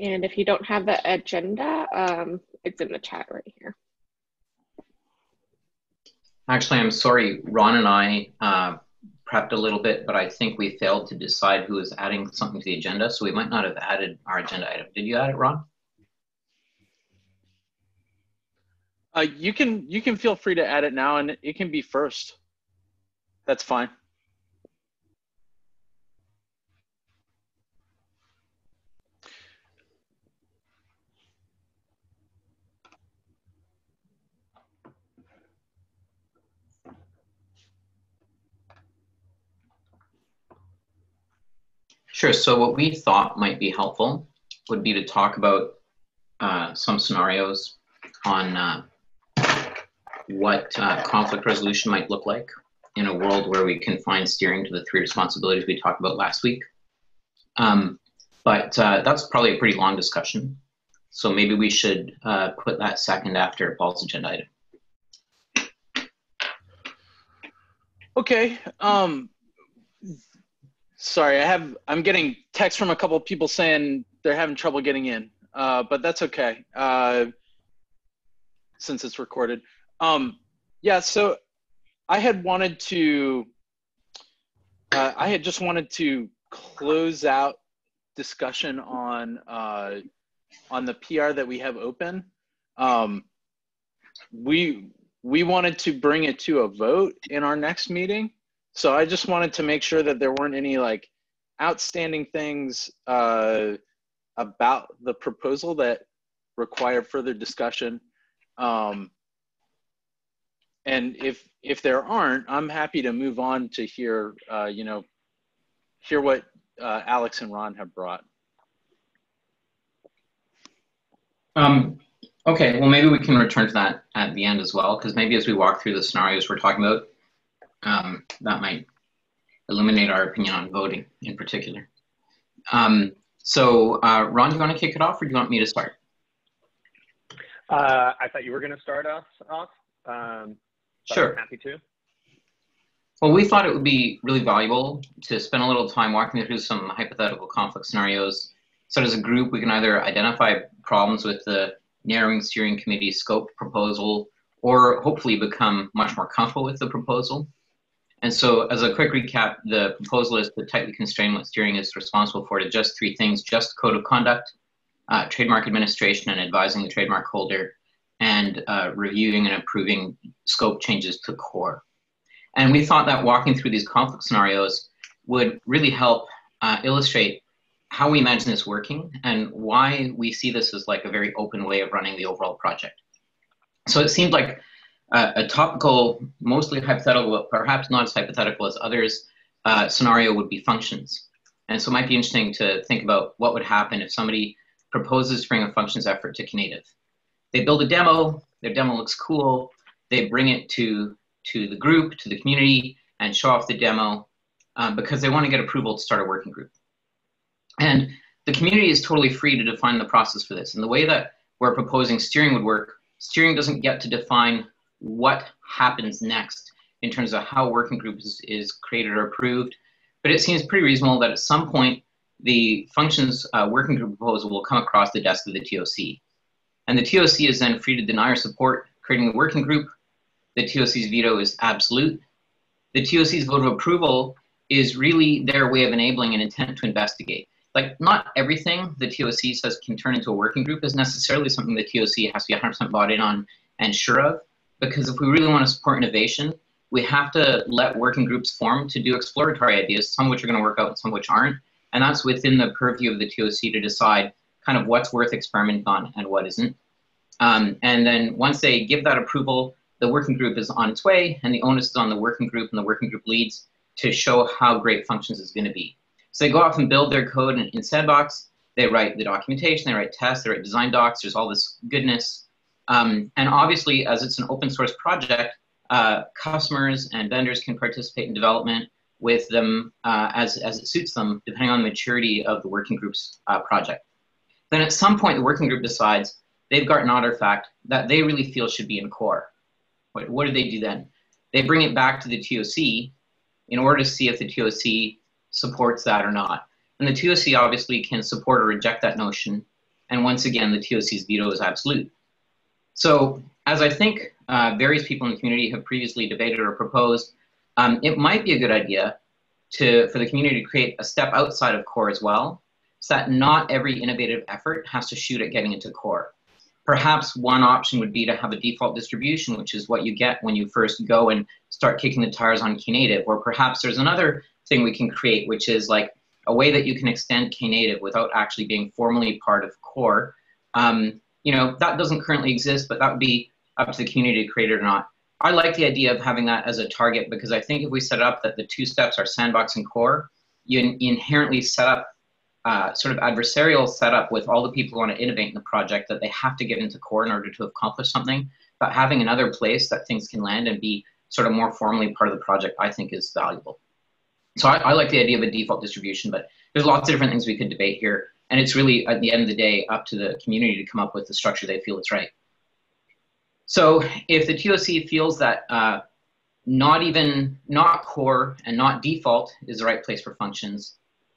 And if you don't have the agenda, um, it's in the chat right here. Actually, I'm sorry, Ron and I uh, prepped a little bit, but I think we failed to decide who is adding something to the agenda, so we might not have added our agenda item. Did you add it, Ron? Uh, you can you can feel free to add it now, and it can be first. That's fine. Sure. So what we thought might be helpful would be to talk about uh, some scenarios on uh, what uh, conflict resolution might look like in a world where we confine steering to the three responsibilities we talked about last week. Um, but uh, that's probably a pretty long discussion. So maybe we should uh, put that second after Paul's agenda item. Okay. Um, sorry, I have I'm getting text from a couple of people saying they're having trouble getting in, uh, but that's okay uh, since it's recorded. Um, yeah, so I had wanted to uh, I had just wanted to close out discussion on uh, on the PR that we have open. Um, we we wanted to bring it to a vote in our next meeting. So I just wanted to make sure that there weren't any like outstanding things uh, about the proposal that require further discussion. Um, and if if there aren't, I'm happy to move on to hear uh, you know hear what uh, Alex and Ron have brought. Um, okay, well maybe we can return to that at the end as well, because maybe as we walk through the scenarios we're talking about, um, that might illuminate our opinion on voting in particular. Um, so, uh, Ron, do you want to kick it off, or do you want me to start? Uh, I thought you were going to start us off. Um, sure. happy to. Well, we thought it would be really valuable to spend a little time walking through some hypothetical conflict scenarios. So, as a group, we can either identify problems with the narrowing steering committee scope proposal, or hopefully become much more comfortable with the proposal. And so as a quick recap, the proposal is to tightly constrain what steering is responsible for to just three things, just code of conduct, uh, trademark administration and advising the trademark holder, and uh, reviewing and approving scope changes to core. And we thought that walking through these conflict scenarios would really help uh, illustrate how we imagine this working and why we see this as like a very open way of running the overall project. So it seemed like uh, a topical, mostly hypothetical, but perhaps not as hypothetical as others, uh, scenario would be functions. And so it might be interesting to think about what would happen if somebody proposes to bring a functions effort to Knative. They build a demo, their demo looks cool, they bring it to, to the group, to the community, and show off the demo uh, because they want to get approval to start a working group. And the community is totally free to define the process for this. And the way that we're proposing steering would work, steering doesn't get to define what happens next in terms of how working groups is, created or approved. But it seems pretty reasonable that at some point the functions uh, working group proposal will come across the desk of the TOC. And the TOC is then free to deny or support creating the working group. The TOC's veto is absolute. The TOC's vote of approval is really their way of enabling an intent to investigate. Like, not everything the TOC says can turn into a working group is necessarily something the TOC has to be 100% bought in on and sure of because if we really want to support innovation, we have to let working groups form to do exploratory ideas, some of which are going to work out and some which aren't. And that's within the purview of the TOC to decide kind of what's worth experimenting on and what isn't. Um, and then once they give that approval, the working group is on its way, and the onus is on the working group and the working group leads to show how great functions is going to be. So they go off and build their code in, in Sandbox. They write the documentation, they write tests, they write design docs. There's all this goodness. Um, and obviously, as it's an open source project, uh, customers and vendors can participate in development with them uh, as, as it suits them, depending on the maturity of the working group's uh, project. Then at some point, the working group decides they've got an artifact that they really feel should be in core. What, what do they do then? They bring it back to the TOC in order to see if the TOC supports that or not. And the TOC obviously can support or reject that notion And once again, the TOC's veto is absolute. So as I think uh, various people in the community have previously debated or proposed, um, it might be a good idea to, for the community to create a step outside of core as well, so that not every innovative effort has to shoot at getting into core. Perhaps one option would be to have a default distribution, which is what you get when you first go and start kicking the tires on Knative. Or perhaps there's another thing we can create, which is like a way that you can extend Knative without actually being formally part of core. Um, you know, that doesn't currently exist, but that would be up to the community to create it or not. I like the idea of having that as a target because I think if we set up that the two steps are sandbox and core, you inherently set up uh, sort of adversarial setup with all the people who want to innovate in the project that they have to get into core in order to accomplish something. But having another place that things can land and be sort of more formally part of the project, I think is valuable. So I, I like the idea of a default distribution, but there's lots of different things we could debate here. And it's really, at the end of the day, up to the community to come up with the structure they feel is right. So if the TOC feels that uh, not even, not core and not default is the right place for functions,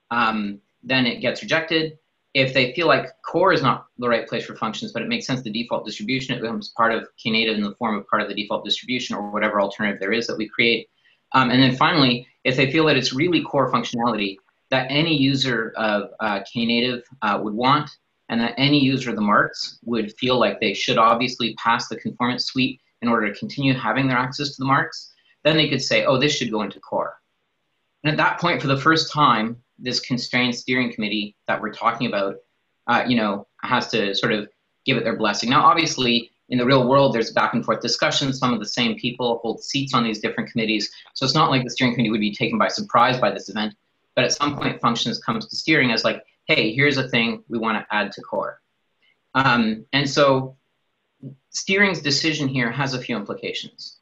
um, then it gets rejected. If they feel like core is not the right place for functions, but it makes sense the default distribution, it becomes part of Knative in the form of part of the default distribution or whatever alternative there is that we create. Um, and then finally, if they feel that it's really core functionality, that any user of uh, Knative uh, would want, and that any user of the marks would feel like they should obviously pass the conformance suite in order to continue having their access to the marks, then they could say, oh, this should go into core. And at that point, for the first time, this constrained steering committee that we're talking about, uh, you know, has to sort of give it their blessing. Now, obviously, in the real world, there's back and forth discussions. Some of the same people hold seats on these different committees. So it's not like the steering committee would be taken by surprise by this event. But at some point, functions comes to steering as like, hey, here's a thing we want to add to core. Um, and so steering's decision here has a few implications.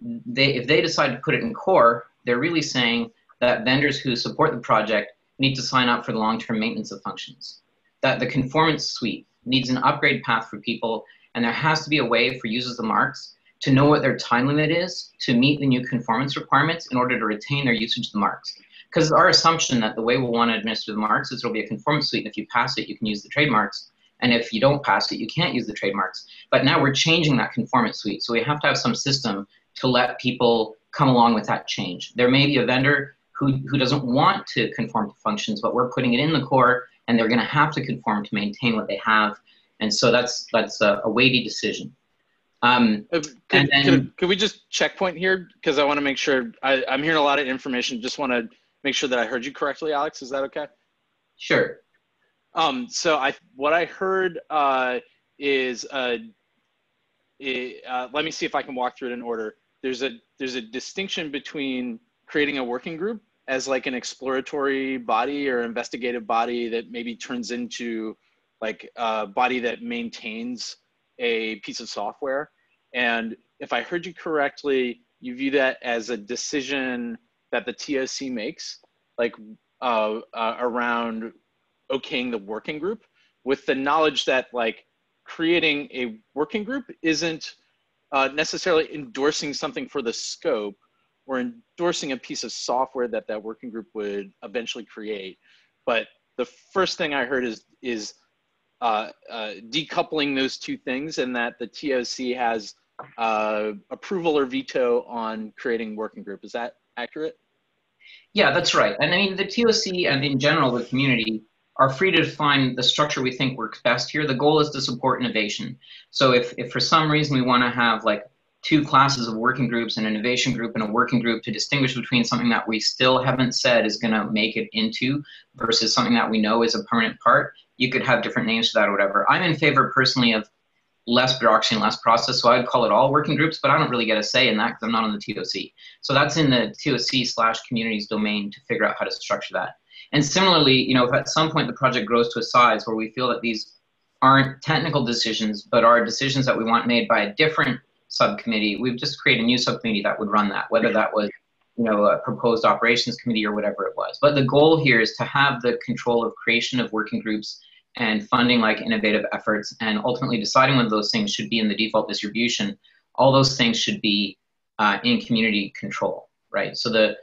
They, if they decide to put it in core, they're really saying that vendors who support the project need to sign up for the long-term maintenance of functions. That the conformance suite needs an upgrade path for people, and there has to be a way for users of marks to know what their time limit is to meet the new conformance requirements in order to retain their usage of the marks because our assumption that the way we'll want to administer the marks is there'll be a conformance suite, and if you pass it, you can use the trademarks. And if you don't pass it, you can't use the trademarks. But now we're changing that conformance suite. So we have to have some system to let people come along with that change. There may be a vendor who, who doesn't want to conform to functions, but we're putting it in the core and they're going to have to conform to maintain what they have. And so that's, that's a, a weighty decision. Um, uh, could, then, could, could, we just checkpoint here? Because I want to make sure I, I'm hearing a lot of information. Just want to make sure that I heard you correctly, Alex. Is that okay? Sure. Um, so I, what I heard uh, is, uh, it, uh, let me see if I can walk through it in order. There's a there's a distinction between creating a working group as like an exploratory body or investigative body that maybe turns into like a body that maintains a piece of software. And if I heard you correctly, you view that as a decision that the TOC makes, like uh, uh, around okaying the working group, with the knowledge that like creating a working group isn't uh, necessarily endorsing something for the scope or endorsing a piece of software that that working group would eventually create. But the first thing I heard is is uh, uh, decoupling those two things, and that the TOC has uh, approval or veto on creating working group. Is that accurate? Yeah, that's right. And I mean, the TOC and in general the community are free to define the structure we think works best here. The goal is to support innovation. So if, if for some reason we want to have like two classes of working groups, an innovation group and a working group to distinguish between something that we still haven't said is going to make it into versus something that we know is a permanent part, you could have different names for that or whatever. I'm in favor personally of less bureaucracy and less process. So I'd call it all working groups, but I don't really get a say in that because I'm not on the TOC. So that's in the TOC slash communities domain to figure out how to structure that. And similarly, you know, if at some point the project grows to a size where we feel that these aren't technical decisions, but are decisions that we want made by a different subcommittee, we've just created a new subcommittee that would run that, whether that was you know, a proposed operations committee or whatever it was. But the goal here is to have the control of creation of working groups and funding like innovative efforts and ultimately deciding whether those things should be in the default distribution, all those things should be uh, in community control, right? So the,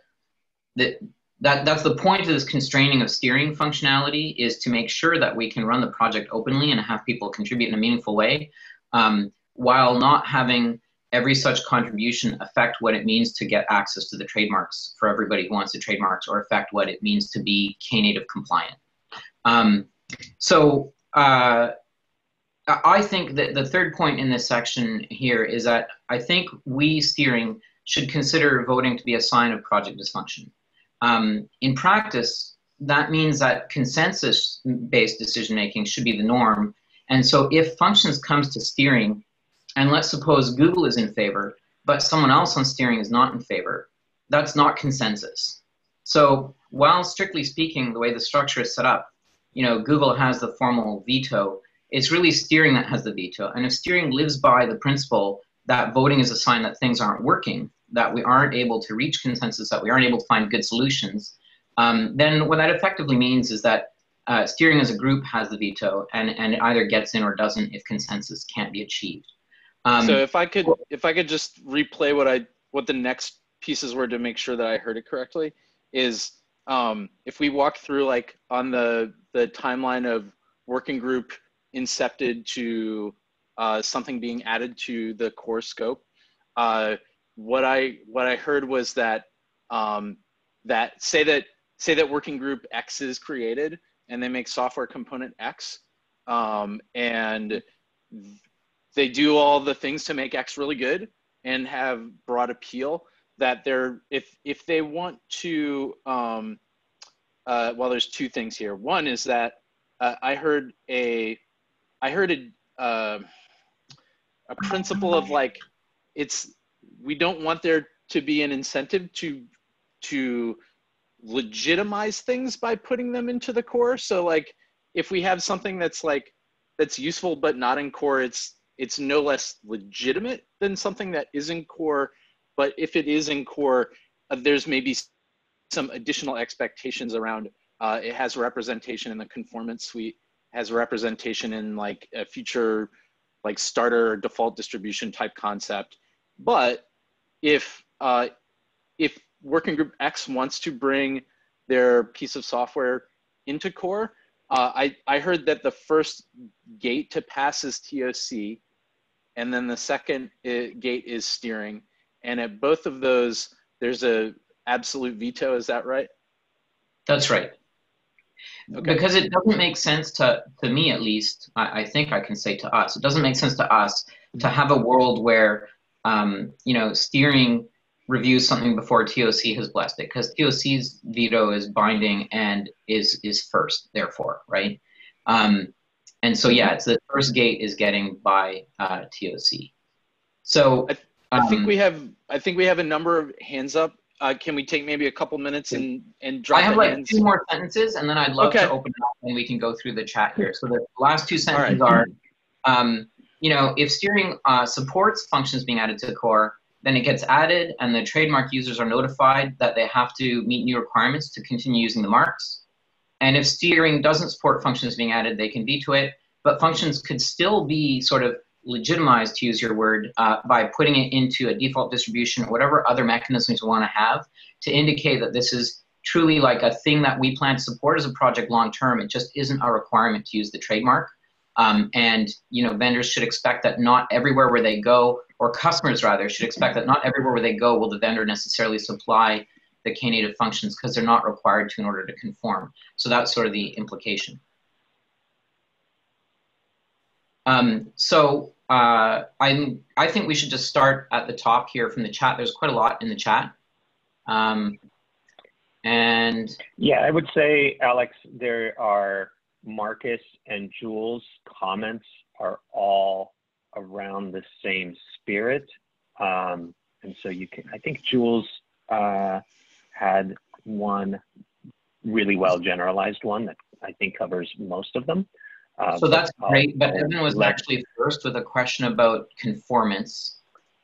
the, that that's the point of this constraining of steering functionality is to make sure that we can run the project openly and have people contribute in a meaningful way um, while not having every such contribution affect what it means to get access to the trademarks for everybody who wants the trademarks or affect what it means to be knative compliant um, so uh, i think that the third point in this section here is that i think we steering should consider voting to be a sign of project dysfunction um, in practice, that means that consensus based decision making should be the norm. And so if functions comes to steering, and let's suppose Google is in favor, but someone else on steering is not in favor, that's not consensus. So while strictly speaking, the way the structure is set up, you know, Google has the formal veto, it's really steering that has the veto. And if steering lives by the principle that voting is a sign that things aren't working, that we aren't able to reach consensus, that we aren't able to find good solutions, um, then what that effectively means is that uh, steering as a group has the veto and, and it either gets in or doesn't if consensus can't be achieved. Um, so if I could if I could just replay what I what the next pieces were to make sure that I heard it correctly is um, if we walk through like on the the timeline of working group incepted to uh, something being added to the core scope, uh, what I what I heard was that um, that say that say that working group X is created and they make software component X um, and they do all the things to make X really good and have broad appeal that they're if if they want to um, uh, well there's two things here. One is that uh, I heard a I heard a uh, a principle of like it's we don't want there to be an incentive to to legitimize things by putting them into the core. So like if we have something that's like that's useful but not in core it's it's no less legitimate than something that is in core but if it is in core uh, there's maybe some additional expectations around uh, it has representation in the conformance suite has representation in like a future like starter default distribution type concept but if uh, if working group X wants to bring their piece of software into core, uh, I, I heard that the first gate to pass is TOC, and then the second uh, gate is steering. And at both of those, there's a absolute veto. Is that right? That's right. Okay. Because it doesn't make sense to, to me at least, I, I think I can say to us, it doesn't make sense to us to have a world where um, you know, steering reviews something before TOC has blessed it because TOC's veto is binding and is is first, therefore, right? Um, and so yeah, it's the first gate is getting by uh, TOC. So I, I think um, we have I think we have a number of hands up. Uh, can we take maybe a couple minutes and and drop? I have like hands? two more sentences, and then I'd love okay. to open it up and we can go through the chat here. So the last two sentences right. are. Um, you know, if steering uh, supports functions being added to the core, then it gets added and the trademark users are notified that they have to meet new requirements to continue using the marks. And if steering doesn't support functions being added, they can veto it, but functions could still be sort of legitimized, to use your word, uh, by putting it into a default distribution or whatever other mechanisms you want to have to indicate that this is truly like a thing that we plan to support as a project long term. It just isn't a requirement to use the trademark. Um, and you know, vendors should expect that not everywhere where they go, or customers rather, should expect that not everywhere where they go will the vendor necessarily supply the Knative functions because they're not required to in order to conform. So that's sort of the implication. Um, so uh, I I think we should just start at the top here from the chat. There's quite a lot in the chat. Um, and yeah, I would say, Alex, there are Marcus and Jules' comments are all around the same spirit. Um, and so you can, I think Jules uh, had one really well generalized one that I think covers most of them. Uh, so that's great, but Evan was actually first with a question about conformance.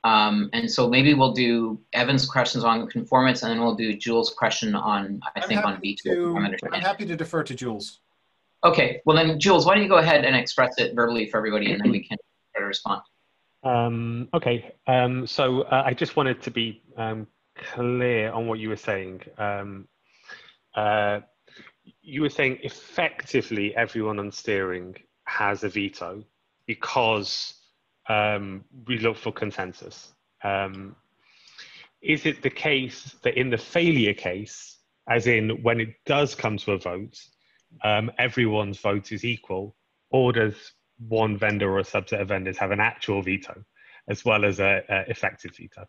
Um, and so maybe we'll do Evan's questions on conformance and then we'll do Jules' question on, I I'm think, on V2. To, I'm happy to defer to Jules. Okay, well then, Jules, why don't you go ahead and express it verbally for everybody, and then we can try to respond. Um, okay, um, so uh, I just wanted to be um, clear on what you were saying. Um, uh, you were saying effectively everyone on steering has a veto because um, we look for consensus. Um, is it the case that in the failure case, as in when it does come to a vote, um, everyone's vote is equal, or does one vendor or a subset of vendors have an actual veto as well as a, effective veto?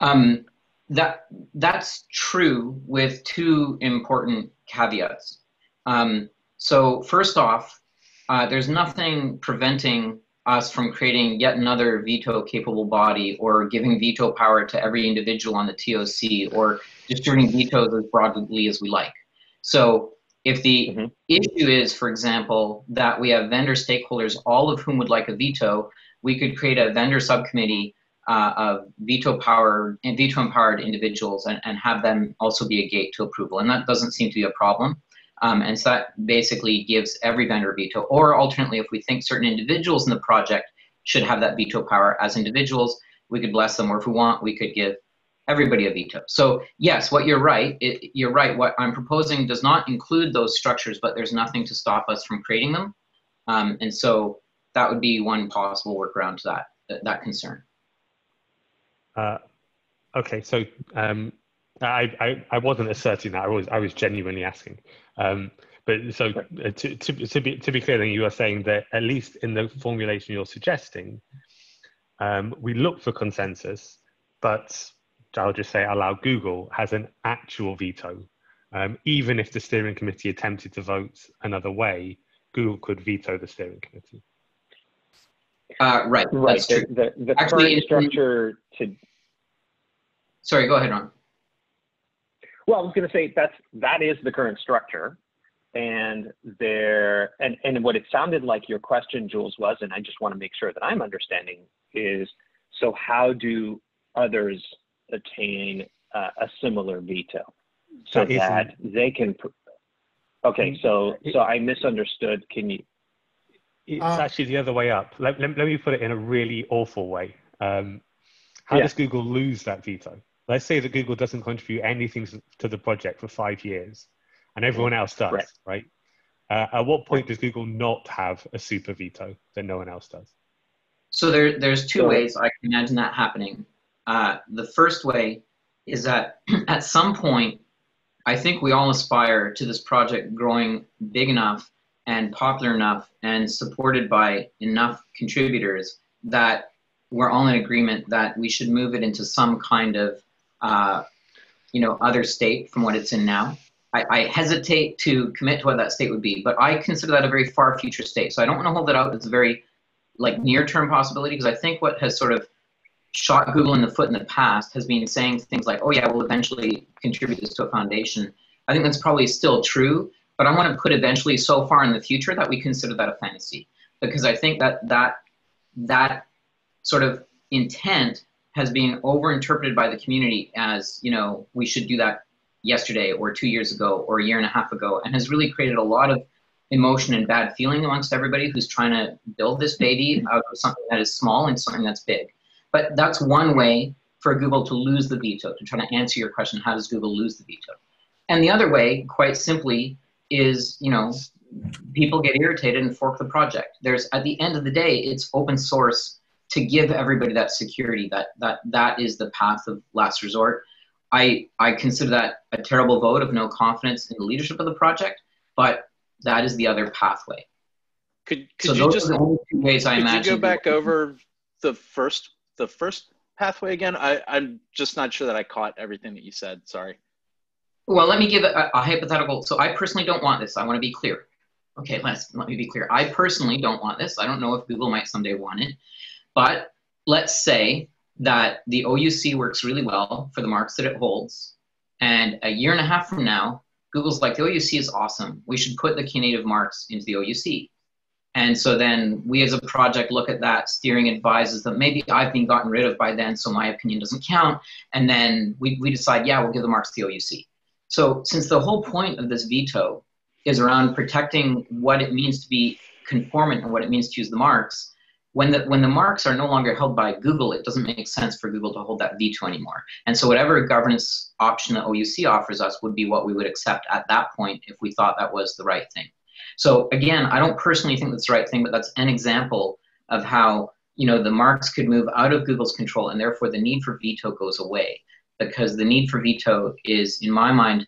Um, that that's true with two important caveats. Um, so first off, uh, there's nothing preventing us from creating yet another veto capable body or giving veto power to every individual on the TOC or distributing vetoes as broadly as we like. So if the mm-hmm. issue is, for example, that we have vendor stakeholders, all of whom would like a veto, we could create a vendor subcommittee uh, of veto power and veto empowered individuals and, and have them also be a gate to approval. And that doesn't seem to be a problem. Um, and so that basically gives every vendor veto. Or alternately, if we think certain individuals in the project should have that veto power as individuals, we could bless them. Or if we want, we could give everybody a veto. So yes, what you're right, it, you're right. What I'm proposing does not include those structures, but there's nothing to stop us from creating them. Um, and so that would be one possible workaround to that, that concern. Uh, okay, so um, I, I, I wasn't asserting that. I was I was genuinely asking. Um, but so uh, to, to, to be to be clear, then you are saying that at least in the formulation you're suggesting, um, we look for consensus, but I'll just say allow Google has an actual veto. Um, even if the steering committee attempted to vote another way, Google could veto the steering committee. Uh, right. Right. The, the, the Actually, current structure to. Sorry, go ahead, Ron. Well, I was going to say that's that is the current structure, and there and and what it sounded like your question, Jules, was, and I just want to make sure that I'm understanding is so how do others attain uh, a similar veto so that, that they can. Okay, so so I misunderstood. Can you? It's uh, actually the other way up. Let, let, let, me put it in a really awful way. Um, how yeah. does Google lose that veto? Let's say that Google doesn't contribute anything to the project for five years, and everyone else does, right? right? Uh, at what point does Google not have a super veto that no one else does? So there, there's two ways I can imagine that happening. Uh, the first way is that at some point, I think we all aspire to this project growing big enough and popular enough and supported by enough contributors that we're all in agreement that we should move it into some kind of uh, you know other state from what it's in now. I, I, hesitate to commit to what that state would be, but I consider that a very far future state. So I don't want to hold that out as a very like near term possibility because I think what has sort of shot Google in the foot in the past has been saying things like, "Oh yeah, we'll eventually contribute this to a foundation." I think that's probably still true, but I want to put eventually so far in the future that we consider that a fantasy. Because I think that that that sort of intent has been overinterpreted by the community as you know we should do that yesterday or two years ago or a year and a half ago and has really created a lot of emotion and bad feeling amongst everybody who's trying to build this baby mm-hmm. out of something that is small and something that's big. But that's one way for google to lose the veto to try to answer your question how does google lose the veto? And the other way quite simply is you know people get irritated and fork the project. There's at the end of the day it's open source to give everybody that security that that that is the path of last resort. I i consider that a terrible vote of no confidence in the leadership of the project but that is the other pathway. Could could so you just are the only two ways i could imagine you go back over the first the first pathway again? I i'm just not sure that i caught everything that you said. Sorry well let me give a, a hypothetical so i personally don't want this i want to be clear okay let's let me be clear i personally don't want this i don't know if google might someday want it but let's say that the OUC works really well for the marks that it holds, and a year and a half from now, Google's like, the OUC is awesome. We should put the Knative marks into the OUC. And so then we as a project look at that, steering advises that maybe I've been gotten rid of by then, so my opinion doesn't count. And then we, we decide, yeah, we'll give the marks to the OUC. So since the whole point of this veto is around protecting what it means to be conformant and what it means to use the marks, when the when the marks are no longer held by Google, it doesn't make sense for Google to hold that veto anymore. And so whatever governance option that OUC offers us would be what we would accept at that point if we thought that was the right thing. So again, I don't personally think that's the right thing, but that's an example of how you know the marks could move out of Google's control, and therefore the need for veto goes away because the need for veto is, in my mind,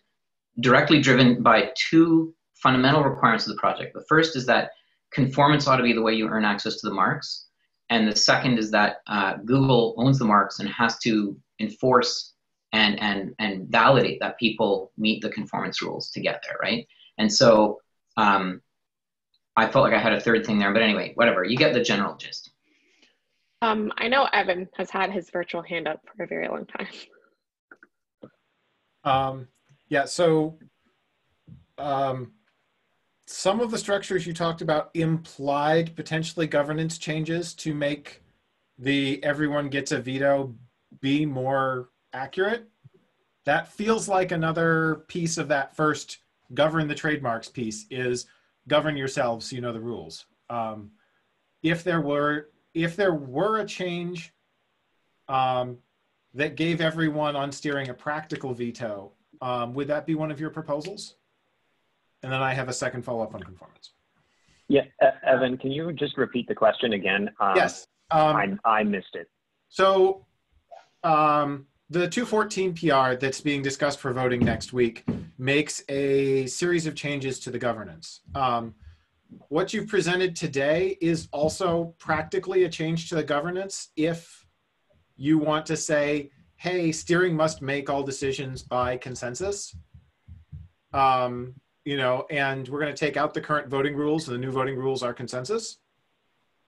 directly driven by two fundamental requirements of the project. The first is that conformance ought to be the way you earn access to the marks. And the second is that uh, Google owns the marks and has to enforce and, and, and validate that people meet the conformance rules to get there, right? And so um, I felt like I had a third thing there, but anyway, whatever. You get the general gist. Um, I know Evan has had his virtual hand up for a very long time. Um, yeah, so um, some of the structures you talked about implied potentially governance changes to make the everyone gets a veto be more accurate. That feels like another piece of that first govern the trademarks piece is govern yourselves so you know the rules. Um, if there were if there were a change um, that gave everyone on steering a practical veto, um, would that be one of your proposals? And then I have a second follow-up on conformance. Yeah, Evan, can you just repeat the question again? Um, yes. Um, I, I missed it. So um, the 214 PR that's being discussed for voting next week makes a series of changes to the governance. Um, what you've presented today is also practically a change to the governance if you want to say, hey, steering must make all decisions by consensus. Um, you know, and we're going to take out the current voting rules. And the new voting rules are consensus.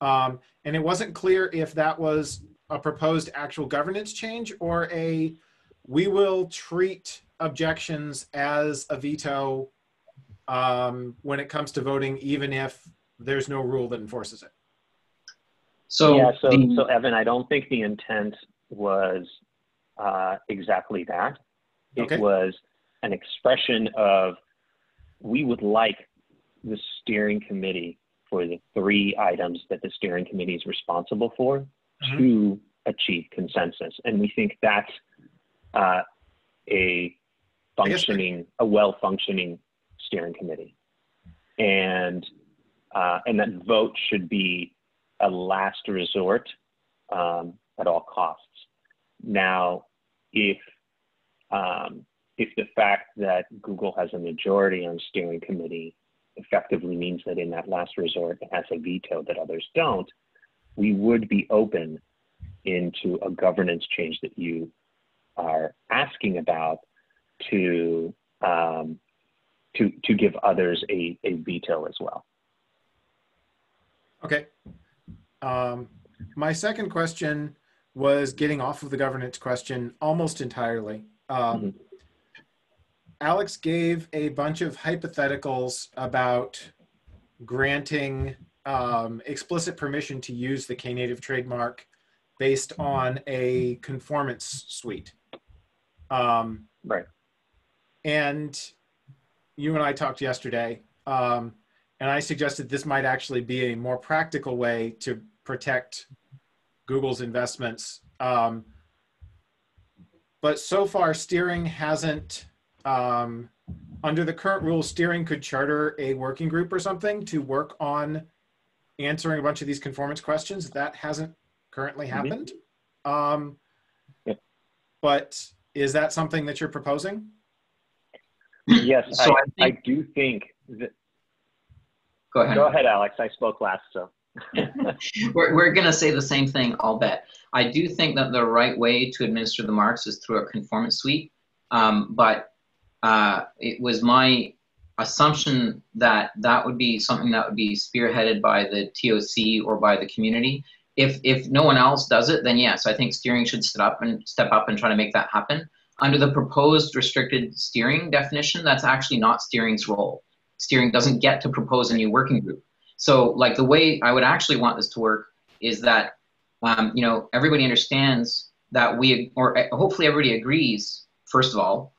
Um, and it wasn't clear if that was a proposed actual governance change or a we will treat objections as a veto um, when it comes to voting, even if there's no rule that enforces it. So yeah, so the, so Evan, I don't think the intent was uh, exactly that. It okay. was an expression of we would like the steering committee for the three items that the steering committee is responsible for mm-hmm. to achieve consensus. And we think that's uh, a functioning, a well functioning steering committee. And, uh, and that vote should be a last resort um, at all costs. Now, if um, if the fact that Google has a majority on steering committee effectively means that in that last resort it has a veto that others don't, we would be open into a governance change that you are asking about to um, to to give others a, a veto as well. Okay. Um, my second question was getting off of the governance question almost entirely. Um, mm-hmm. Alex gave a bunch of hypotheticals about granting um, explicit permission to use the Knative trademark based on a conformance suite. Um, right. And you and I talked yesterday, um, and I suggested this might actually be a more practical way to protect Google's investments. Um, but so far, steering hasn't um, under the current rules, steering could charter a working group or something to work on answering a bunch of these conformance questions. That hasn't currently mm-hmm. happened. Um, yeah. But is that something that you're proposing? Yes, so I, I, think, I do think that. Go ahead. Go ahead, Alex. I spoke last, so. we're we're going to say the same thing, I'll bet. I do think that the right way to administer the marks is through a conformance suite. Um, but uh, it was my assumption that that would be something that would be spearheaded by the TOC or by the community. If if no one else does it, then yes, I think steering should step up and step up and try to make that happen. Under the proposed restricted steering definition, that's actually not steering's role. Steering doesn't get to propose a new working group. So, like the way I would actually want this to work is that um, you know everybody understands that we, or hopefully everybody agrees. First of all,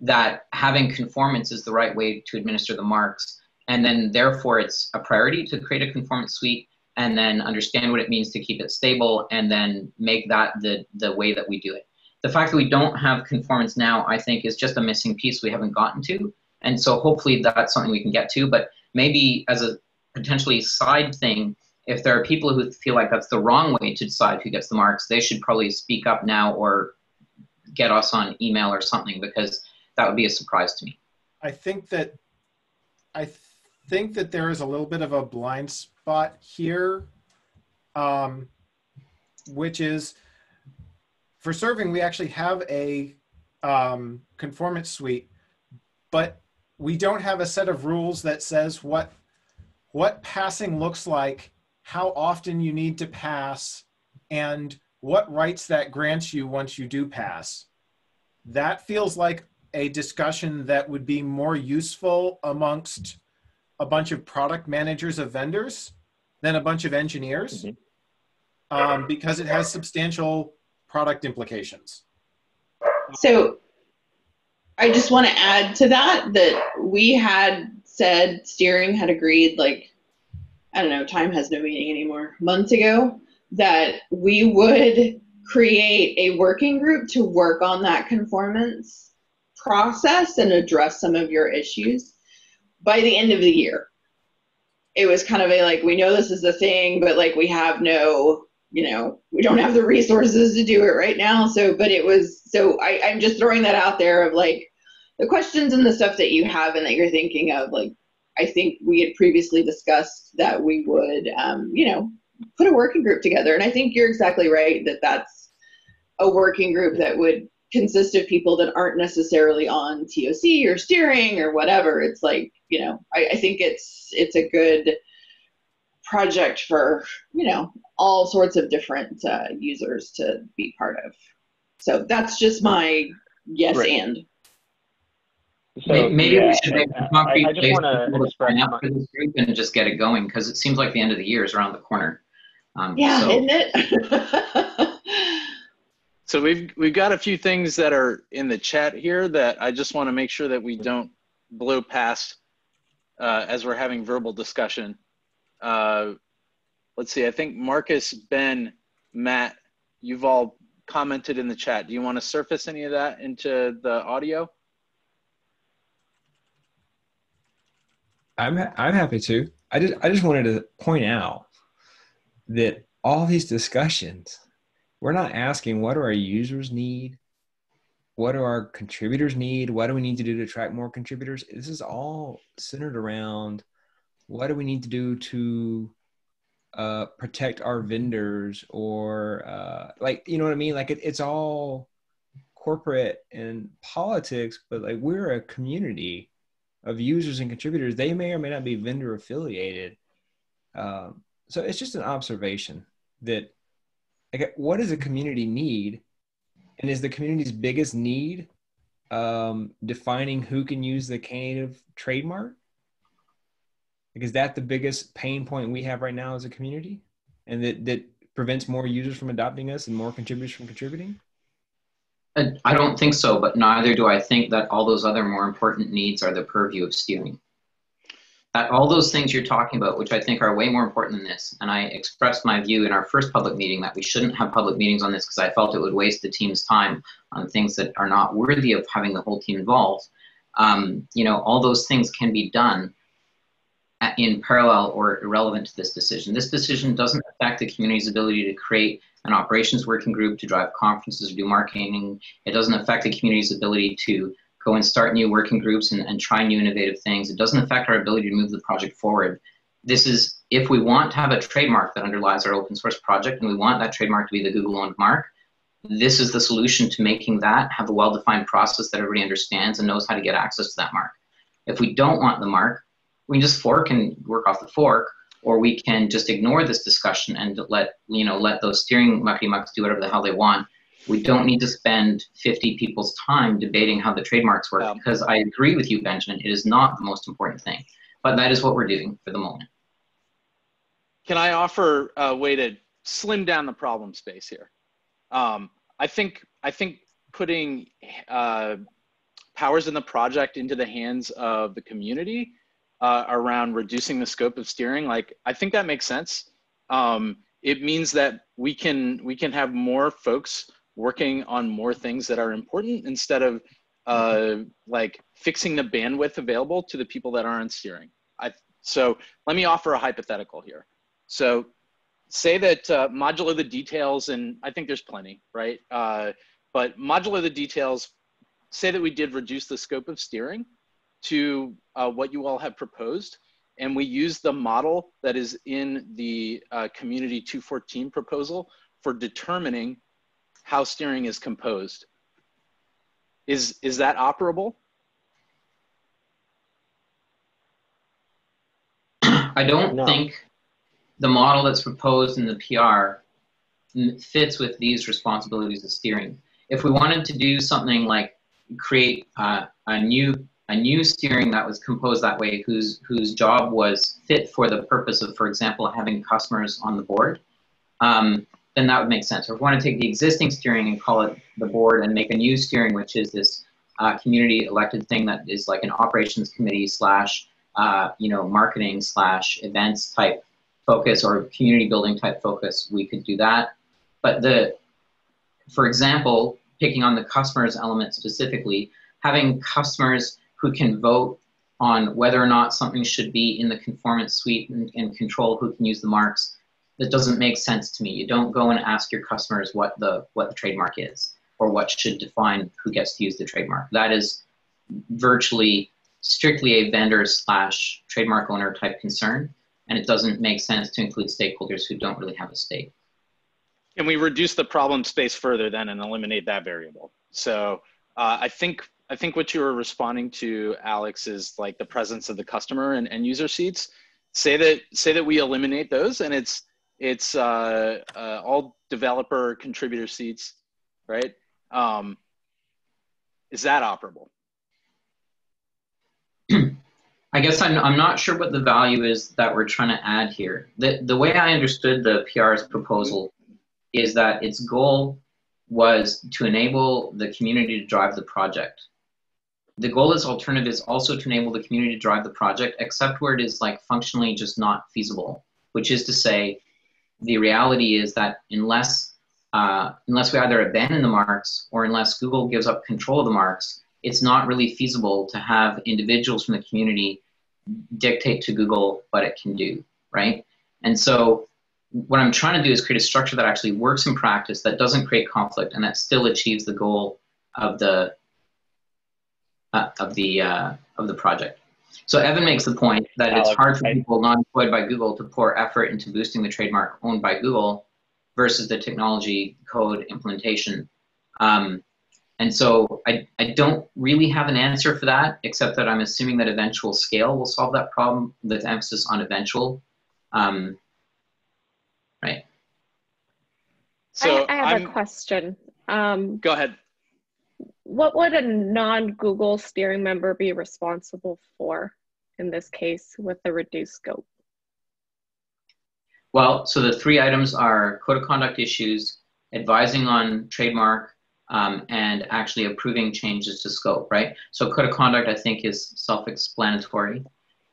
that having conformance is the right way to administer the marks. And then therefore it's a priority to create a conformance suite. and then understand what it means to keep it stable and then make that the, the way that we do it. The fact that we don't have conformance now, I think, is just a missing piece we haven't gotten to. And so hopefully that's something we can get to. But maybe as a potentially side thing, if there are people who feel like that's the wrong way to decide who gets the marks, they should probably speak up now or get us on email or something because that would be a surprise to me. I think that I think that there is a little bit of a blind spot here, um, which is for serving, we actually have a um, conformance suite, but we don't have a set of rules that says what what passing looks like, how often you need to pass, and what rights that grants you once you do pass. That feels like a discussion that would be more useful amongst a bunch of product managers of vendors than a bunch of engineers Mhm. um, because it has substantial product implications. So I just want to add to that that we had said steering had agreed like I don't know, time has no meaning anymore. Months ago that we would create a working group to work on that conformance process and address some of your issues by the end of the year. It was kind of a like we know this is a thing but like we have no you know we don't have the resources to do it right now. So but it was so I, i'm just throwing that out there of like the questions and the stuff that you have and that you're thinking of like i think we had previously discussed that we would um, you know put a working group together. And i think you're exactly right that that's a working group that would consist of people that aren't necessarily on toc or steering or whatever. It's like you know i, I think it's it's a good project for you know all sorts of different uh, users to be part of. So that's just my yes Right. and. So, Maybe yeah, we should make I- a concrete I, I just place want to to up for this group and just get it going because it seems like the end of the year is around the corner. Um, Yeah, so- isn't it? So we've we've got a few things that are in the chat here that I just want to make sure that we don't blow past uh, as we're having verbal discussion. Uh, let's see. I think Marcus, Ben, Matt, you've all commented in the chat. Do you want to surface any of that into the audio? I'm I'm happy to. I just I just wanted to point out that all these discussions, we're not asking what do our users need, what do our contributors need, what do we need to do to attract more contributors. This is all centered around what do we need to do to uh, protect our vendors or uh, like you know what I mean. Like it, it's all corporate and politics, but like we're a community of users and contributors. They may or may not be vendor affiliated. Um, so it's just an observation that like, what does a community need? And is the community's biggest need um, defining who can use the Knative trademark? Like, is that the biggest pain point we have right now as a community? And that, that prevents more users from adopting us and more contributors from contributing? I I don't think so, but neither do I think that all those other more important needs are the purview of steering. That all those things you're talking about, which I think are way more important than this, and I expressed my view in our first public meeting that we shouldn't have public meetings on this because I felt it would waste the team's time on things that are not worthy of having the whole team involved. Um, you know, all those things can be done in parallel or irrelevant to this decision. This decision doesn't affect the community's ability to create an operations working group to drive conferences or do marketing. It doesn't affect the community's ability to go and start new working groups and, and try new innovative things. It doesn't affect our ability to move the project forward. This is, if we want to have a trademark that underlies our open source project and we want that trademark to be the Google owned mark, this is the solution to making that have a well defined process that everybody understands and knows how to get access to that mark. If we don't want the mark, we can just fork and work off the fork, or we can just ignore this discussion and let you know let those steering mucky mucks do whatever the hell they want. We don't need to spend 50 people's time debating how the trademarks work Yeah. because I agree with you, Benjamin. It is not the most important thing, but that is what we're doing for the moment. Can I offer a way to slim down the problem space here? Um, I think I think putting uh, powers in the project into the hands of the community uh, around reducing the scope of steering, like I think that makes sense. Um, it means that we can we can have more folks working on more things that are important instead of uh, like fixing the bandwidth available to the people that aren't steering. I, so let me offer a hypothetical here. So say that uh, modulo the details, and I think there's plenty, right? Uh, but modulo the details, say that we did reduce the scope of steering to uh, what you all have proposed, and we use the model that is in the uh, community 214 proposal for determining how steering is composed. Is, is that operable? I don't No. think the model that's proposed in the PR fits with these responsibilities of steering. If we wanted to do something like create uh, a new a new steering that was composed that way, whose whose job was fit for the purpose of, for example, having customers on the board, um, then that would make sense. Or if we want to take the existing steering and call it the board and make a new steering, which is this uh, community elected thing that is like an operations committee slash uh, you know marketing slash events type focus or community building type focus, we could do that. But the, for example, picking on the customers element specifically, having customers who can vote on whether or not something should be in the conformance suite and, and control who can use the marks, that doesn't make sense to me. You don't go and ask your customers what the what the trademark is or what should define who gets to use the trademark. That is virtually strictly a vendor slash trademark owner type concern and it doesn't make sense to include stakeholders who don't really have a stake. Can we reduce the problem space further then and eliminate that variable? So uh, I think I think what you were responding to, Alex, is like the presence of the customer and end user seats. Say that say that we eliminate those, and it's it's uh, uh, all developer contributor seats, right? Um, is that operable? I guess I'm, I'm not sure what the value is that we're trying to add here. The, the way I understood the PR's proposal is that its goal was to enable the community to drive the project. The goal is alternative is also to enable the community to drive the project, except where it is like functionally just not feasible, which is to say, the reality is that unless uh, unless we either abandon the marks or unless Google gives up control of the marks, it's not really feasible to have individuals from the community dictate to Google what it can do, right? And so what I'm trying to do is create a structure that actually works in practice, that doesn't create conflict, and that still achieves the goal of the uh, of the uh, of the project. So Evan makes the point that it's hard for people not employed by Google to pour effort into boosting the trademark owned by Google versus the technology code implementation. Um, and so I, I don't really have an answer for that, except that I'm assuming that eventual scale will solve that problem with emphasis on eventual. Um, right. So I, I have I'm- a question. Um, Go ahead. What would a non-Google steering member be responsible for in this case with the reduced scope? Well, so the three items are code of conduct issues, advising on trademark, um, and actually approving changes to scope, right? So code of conduct, I think, is self-explanatory.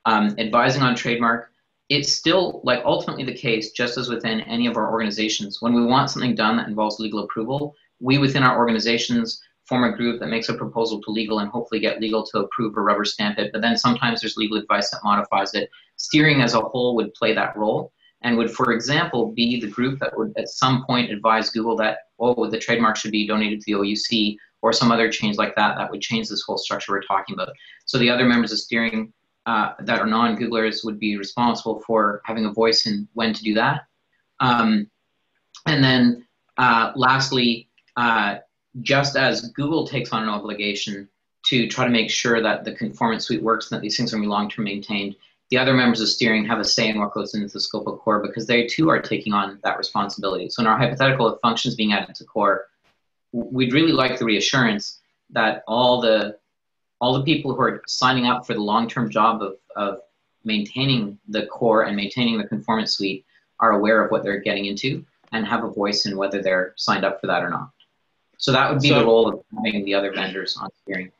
Um, advising on trademark, it's still like ultimately the case, just as within any of our organizations. When we want something done that involves legal approval, we within our organizations form a group that makes a proposal to legal and hopefully get legal to approve or rubber stamp it. But then sometimes there's legal advice that modifies it. Steering as a whole would play that role and would, for example, be the group that would at some point advise Google that, oh, the trademark should be donated to the OUC or some other change like that that would change this whole structure we're talking about. So the other members of steering uh, that are non-Googlers would be responsible for having a voice in when to do that. Um, and then uh, lastly, uh, just as Google takes on an obligation to try to make sure that the conformance suite works and that these things are long-term maintained, the other members of steering have a say in what goes into the scope of core because they too are taking on that responsibility. So in our hypothetical of functions being added to core, we'd really like the reassurance that all the all the people who are signing up for the long-term job of, of maintaining the core and maintaining the conformance suite are aware of what they're getting into and have a voice in whether they're signed up for that or not. So that would be So- the role of having the other vendors on steering.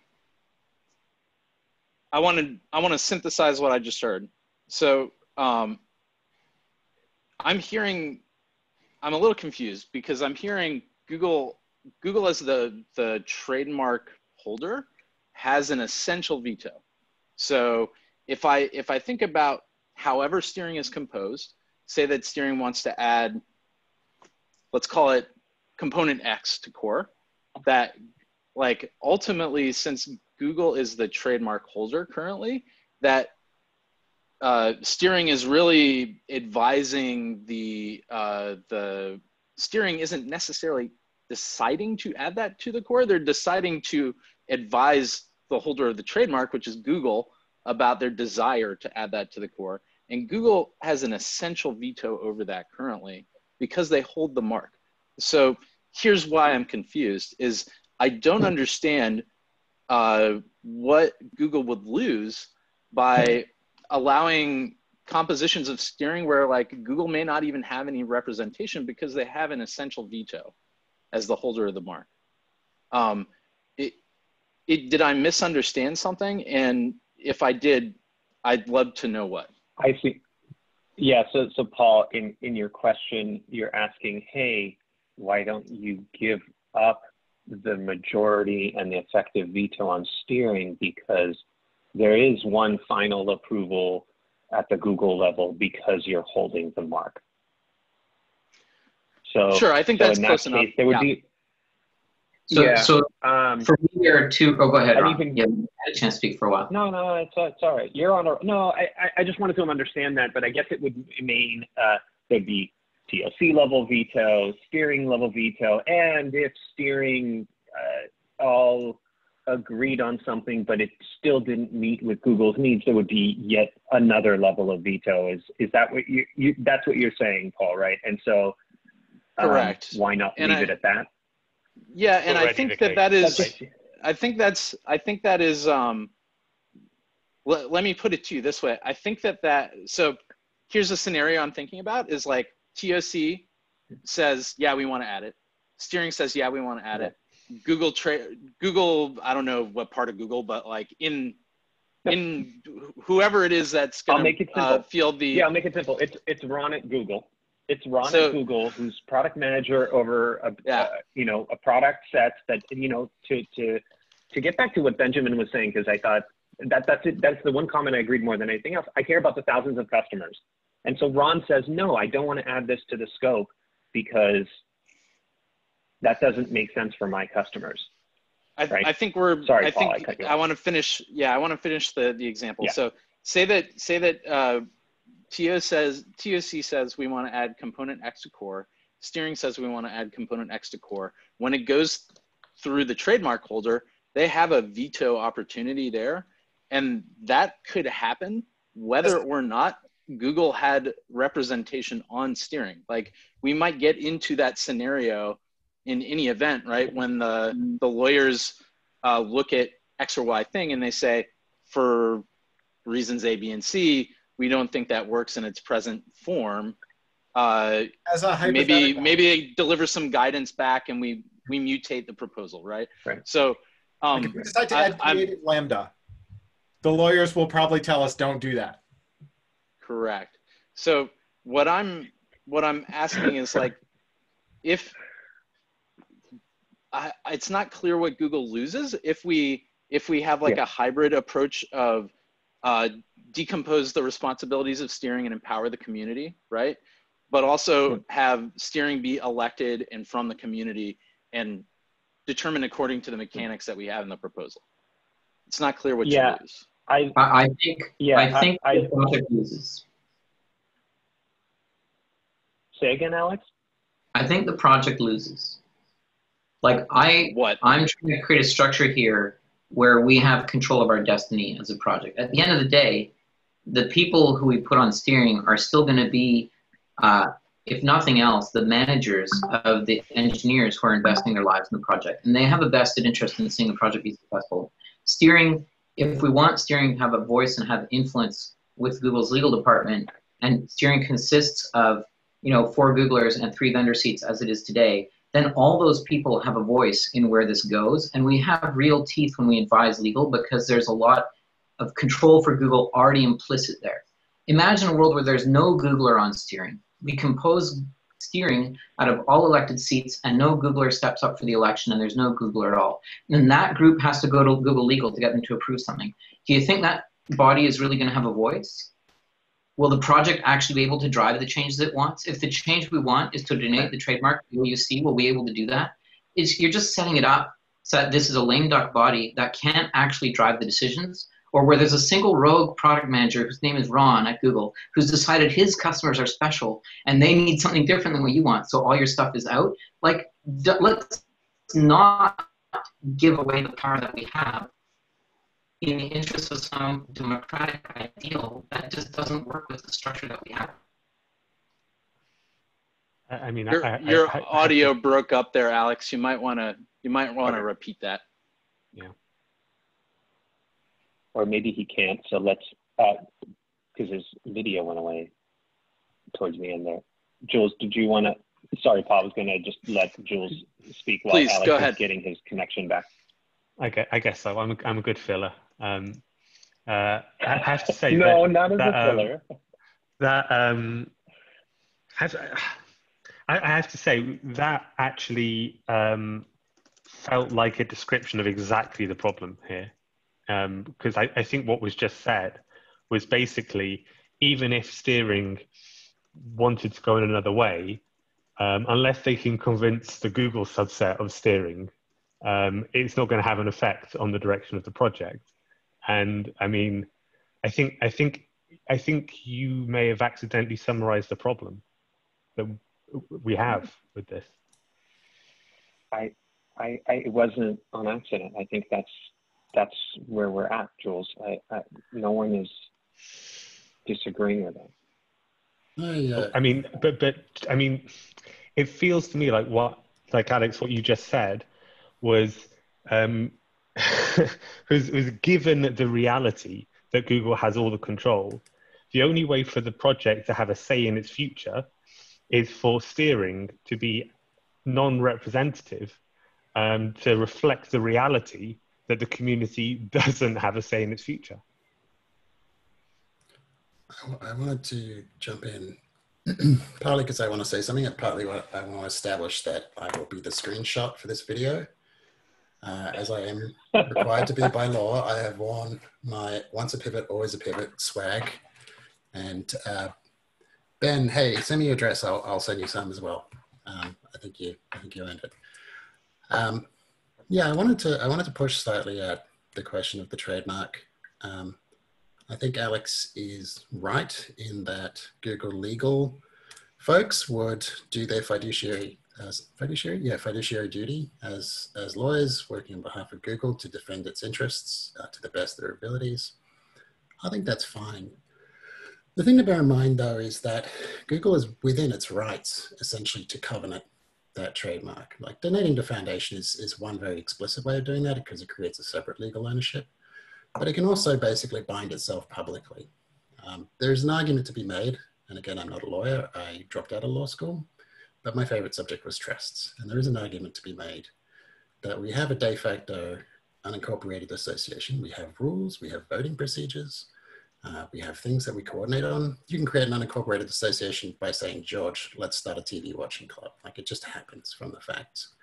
I want to I want to synthesize what I just heard. So um, I'm hearing, I'm a little confused because I'm hearing Google, Google as the, the trademark holder has an essential veto. So if I, if I think about however steering is composed, say that steering wants to add, let's call it component X to core, that like ultimately since Google is the trademark holder currently, that uh, steering is really advising the uh, the steering isn't necessarily deciding to add that to the core. They're deciding to advise the holder of the trademark, which is Google, about their desire to add that to the core. And Google has an essential veto over that currently because they hold the mark. So here's why I'm confused: is I don't understand uh, what Google would lose by allowing compositions of steering where like Google may not even have any representation because they have an essential veto as the holder of the mark. Um, it, it, did I misunderstand something? And if I did, I'd love to know what. I see. Yeah, so, so Paul, in, in your question, you're asking, hey, why don't you give up the majority and the effective veto on steering because there is one final approval at the Google level because you're holding the mark. So sure, I think so that's in close that enough. case, there would Yeah. be So, yeah. so um, for me, there are two. Oh, go ahead. And Ron. even- yeah, you had a chance to speak for a while. No, no, it's, it's all right. You're on a, no, I, I- I just wanted to understand that, but I guess it would mean, uh, there'd be TOC level veto, steering level veto, and if steering, uh, all agreed on something, but it still didn't meet with Google's needs, there would be yet another level of veto. Is, is that what you, you, that's what you're saying, Paul, right? And so, um, Correct. why not And leave I- it at that? Yeah, and I think that that is. That's- I think that's. I think that is. Um, let, let me put it to you this way. I think that that. So, here's a scenario I'm thinking about: is like TOC says, "Yeah, we want to add it." Steering says, "Yeah, we want to add it." Google tra- Google. I don't know what part of Google, but like in in whoever it is that's gonna make it uh, field the. Yeah, I'll make it simple. It's it's Ron at Google. It's Ron So- at Google, who's product manager over a Yeah. uh, you know a product set that you know to to to get back to what Benjamin was saying because I thought that that's it. That's the one comment I agreed more than anything else. I care about the thousands of customers, and so Ron says no, I don't want to add this to the scope because that doesn't make sense for my customers. I, right? I think we're. Sorry, I Paul, I think you I, want to finish. Yeah, I want to finish the the example. Yeah. So say that say that uh, TO says TOC says we want to add component X to core. Steering says we want to add component X to core. When it goes through the trademark holder, they have a veto opportunity there, and that could happen whether or not Google had representation on steering. Like we might get into that scenario in any event, right? When the the lawyers uh, look at X or Y thing and they say, for reasons A, B, and C, we don't think that works in its present form. Uh, As a maybe maybe it delivers some guidance back and we we mutate the proposal, right? Right. So, um, if we decide to I- add I'm- lambda, the lawyers will probably tell us don't do that. Correct. So what I'm what I'm asking is like if I, it's not clear what Google loses if we if we have like Yeah. a hybrid approach of uh, decompose the responsibilities of steering and empower the community, right? But also have steering be elected and from the community and determined according to the mechanics that we have in the proposal. It's not clear what Yeah. you lose. I I, I think. Yeah, I think I- the project loses. say again, Alex. I think the project loses. Like I, What? I'm trying to create a structure here where we have control of our destiny as a project. At the end of the day, the people who we put on steering are still going to be, uh, if nothing else, the managers of the engineers who are investing their lives in the project, and they have a vested interest in seeing the project be successful. Steering, if we want steering to have a voice and have influence with Google's legal department, and steering consists of you know four Googlers and three vendor seats as it is today, then all those people have a voice in where this goes. And we have real teeth when we advise legal because there's a lot of control for Google already implicit there. Imagine a world where there's no Googler on steering. we compose steering out of all elected seats and no Googler steps up for the election and there's no Googler at all. And that group has to go to Google Legal to get them to approve something. Do you think that body is really going to have a voice? Will the project actually be able to drive the changes it wants? If the change we want is to donate the trademark to UC, will we be able to do that? Is you're just setting it up so that this is a lame duck body that can't actually drive the decisions or where there's a single rogue product manager whose name is Ron at Google, who's decided his customers are special and they need something different than what you want, so all your stuff is out. Like, let's not give away the power that we have in the interest of some democratic ideal that just doesn't work with the structure that we have. I mean, your, I, your I, audio broke up there, Alex. You might want to you might want to repeat that. Yeah or maybe he can't. So let's, because uh, his video went away towards the end there. Jules, did you want to? Sorry, Paul. Was going to just let Jules speak while Please, Alex go is getting his connection back. Okay, I guess so. I'm a, I'm a good filler. Um, uh, I have to say no, that, not as that, a filler. Um, that um, has, I, I have to say that actually um, felt like a description of exactly the problem here because um, I, I think what was just said was basically even if steering wanted to go in another way, um, unless they can convince the Google subset of steering, um, it's not going to have an effect on the direction of the project. And I mean, I think I think I think you may have accidentally summarized the problem that we have with this. I, I, I it wasn't on accident. I think that's that's where we're at, Jules. I, I, no one is disagreeing with that. I, uh, I mean, but but I mean, it feels to me like what, like Alex, what you just said was um, was was given the reality that Google has all the control. The only way for the project to have a say in its future is for steering to be non-representative, um, to reflect the reality that the community doesn't have a say in its future. I wanted to jump in partly because I want to say something and partly I want to establish that I will be the screenshot for this video. Uh, as I am required to be by law, I have worn my once a pivot, always a pivot swag. And uh, Ben, hey, send me your address. I'll, I'll send you some as well. Um, I think you, I think you earned it. Um, yeah, I wanted to I wanted to push slightly at the question of the trademark. Um, I think Alex is right in that Google legal folks would do their fiduciary as fiduciary, yeah, fiduciary duty as as lawyers working on behalf of Google to defend its interests uh, to the best of their abilities. I think that's fine. The thing to bear in mind, though, is that Google is within its rights essentially to covenant that trademark. Like donating to foundation is, is one very explicit way of doing that because it creates a separate legal ownership, but it can also basically bind itself publicly. Um, there's an argument to be made, and again, I'm not a lawyer, I dropped out of law school, but my favorite subject was trusts. And there is an argument to be made that we have a de facto unincorporated association. We have rules, we have voting procedures, uh, we have things that we coordinate on. You can create an unincorporated association by saying, George, let's start a TV watching club. Like it just happens from the facts.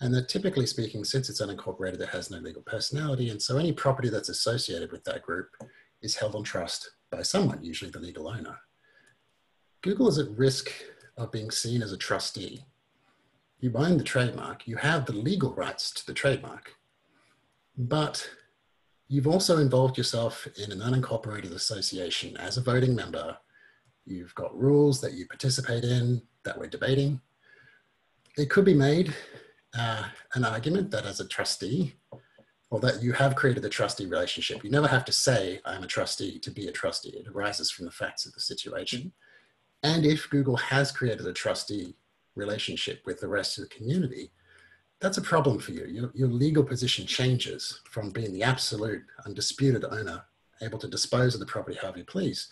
And that typically speaking, since it's unincorporated, it has no legal personality. And so any property that's associated with that group is held on trust by someone, usually the legal owner. Google is at risk of being seen as a trustee. You own the trademark, you have the legal rights to the trademark, but You've also involved yourself in an unincorporated association as a voting member. You've got rules that you participate in that we're debating. It could be made uh, an argument that as a trustee, or that you have created a trustee relationship. You never have to say, I'm a trustee to be a trustee. It arises from the facts of the situation. And if Google has created a trustee relationship with the rest of the community, that's a problem for you. Your, your legal position changes from being the absolute undisputed owner, able to dispose of the property however you please,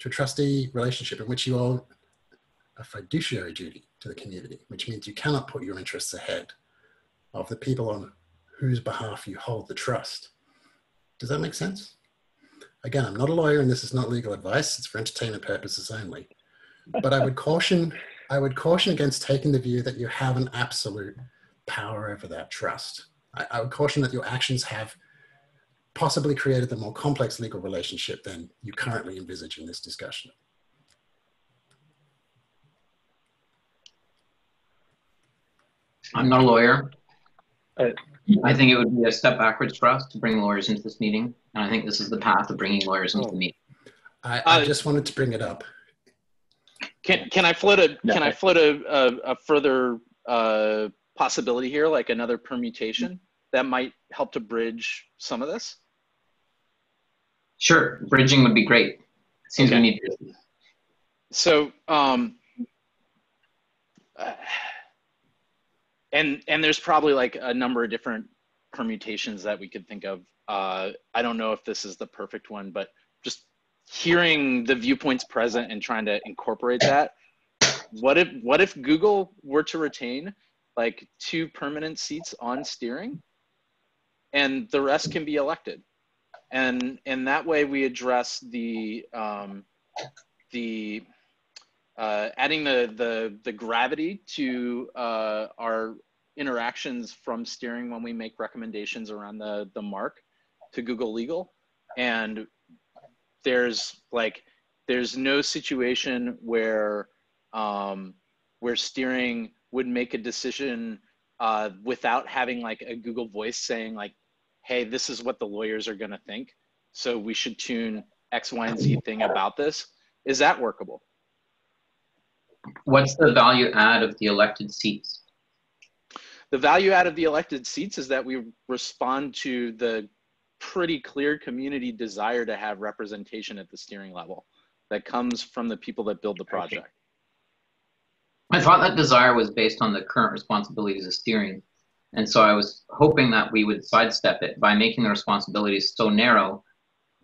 to a trustee relationship in which you owe a fiduciary duty to the community, which means you cannot put your interests ahead of the people on whose behalf you hold the trust. Does that make sense? Again, I'm not a lawyer and this is not legal advice. It's for entertainment purposes only. but I would caution I would caution against taking the view that you have an absolute power over that trust. I, I would caution that your actions have possibly created a more complex legal relationship than you currently envisage in this discussion. I'm not a lawyer. Uh, I think it would be a step backwards for us to bring lawyers into this meeting, and I think this is the path of bringing lawyers into the meeting. I, I Uh, just wanted to bring it up. Can can I float a No. can I float a a, a further uh, possibility here, like another permutation that might help to bridge some of this? Sure, bridging would be great. Seems Okay. we need. So, um, uh, and and there's probably like a number of different permutations that we could think of. Uh, I don't know if this is the perfect one, but just hearing the viewpoints present and trying to incorporate that. What if what if Google were to retain like two permanent seats on steering, and the rest can be elected, and and that way we address the um, the uh, adding the, the, the gravity to uh, our interactions from steering when we make recommendations around the, the mark to Google Legal. And there's like, there's no situation where, um, where steering would make a decision uh, without having like a Google voice saying like, hey, this is what the lawyers are gonna think. So we should tune X, Y, and Z thing about this. Is that workable? What's the value add of the elected seats? The value add of the elected seats is that we respond to the pretty clear community desire to have representation at the steering level that comes from the people that build the project. I thought that desire was based on the current responsibilities of steering. And so I was hoping that we would sidestep it by making the responsibilities so narrow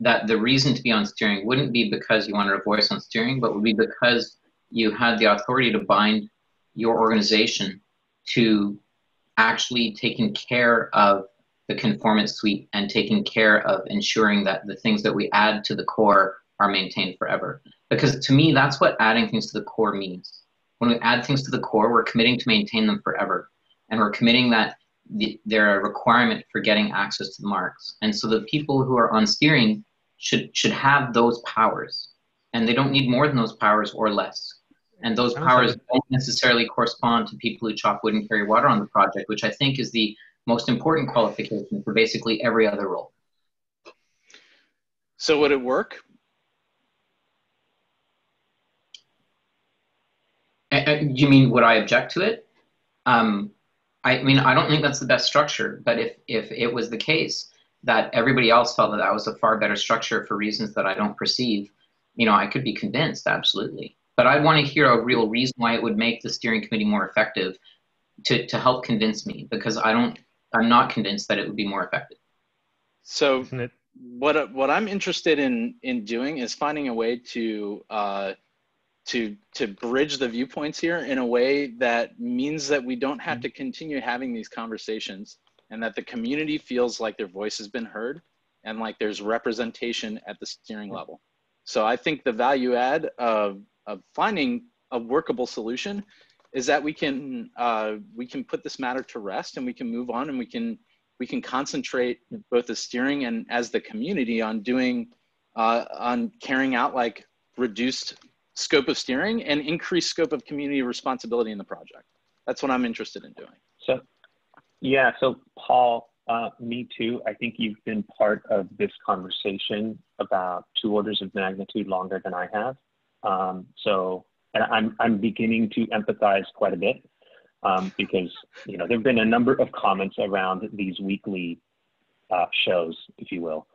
that the reason to be on steering wouldn't be because you wanted a voice on steering, but would be because you had the authority to bind your organization to actually taking care of the conformance suite and taking care of ensuring that the things that we add to the core are maintained forever. Because to me, that's what adding things to the core means. When we add things to the core, we're committing to maintain them forever. And we're committing that the, they're a requirement for getting access to the marks. And so the people who are on steering should, should have those powers. And they don't need more than those powers or less. And those powers don't necessarily correspond to people who chop wood and carry water on the project, which I think is the most important qualification for basically every other role. So would it work? You mean would I object to it? Um, I mean, I don't think that's the best structure. But if if it was the case that everybody else felt that that was a far better structure for reasons that I don't perceive, you know, I could be convinced absolutely. But I'd want to hear a real reason why it would make the steering committee more effective to to help convince me because I don't. I'm not convinced that it would be more effective. So what what I'm interested in in doing is finding a way to uh, to to bridge the viewpoints here in a way that means that we don't have to continue having these conversations and that the community feels like their voice has been heard and like there's representation at the steering level. So I think the value add of of finding a workable solution is that we can uh, we can put this matter to rest and we can move on and we can we can concentrate both the steering and as the community on doing uh, on carrying out like reduced scope of steering and increased scope of community responsibility in the project. That's what I'm interested in doing. So, yeah, so Paul, uh, me too. I think you've been part of this conversation about two orders of magnitude longer than I have. Um, so, and I'm, I'm beginning to empathize quite a bit um, because, you know, there have been a number of comments around these weekly uh, shows, if you will,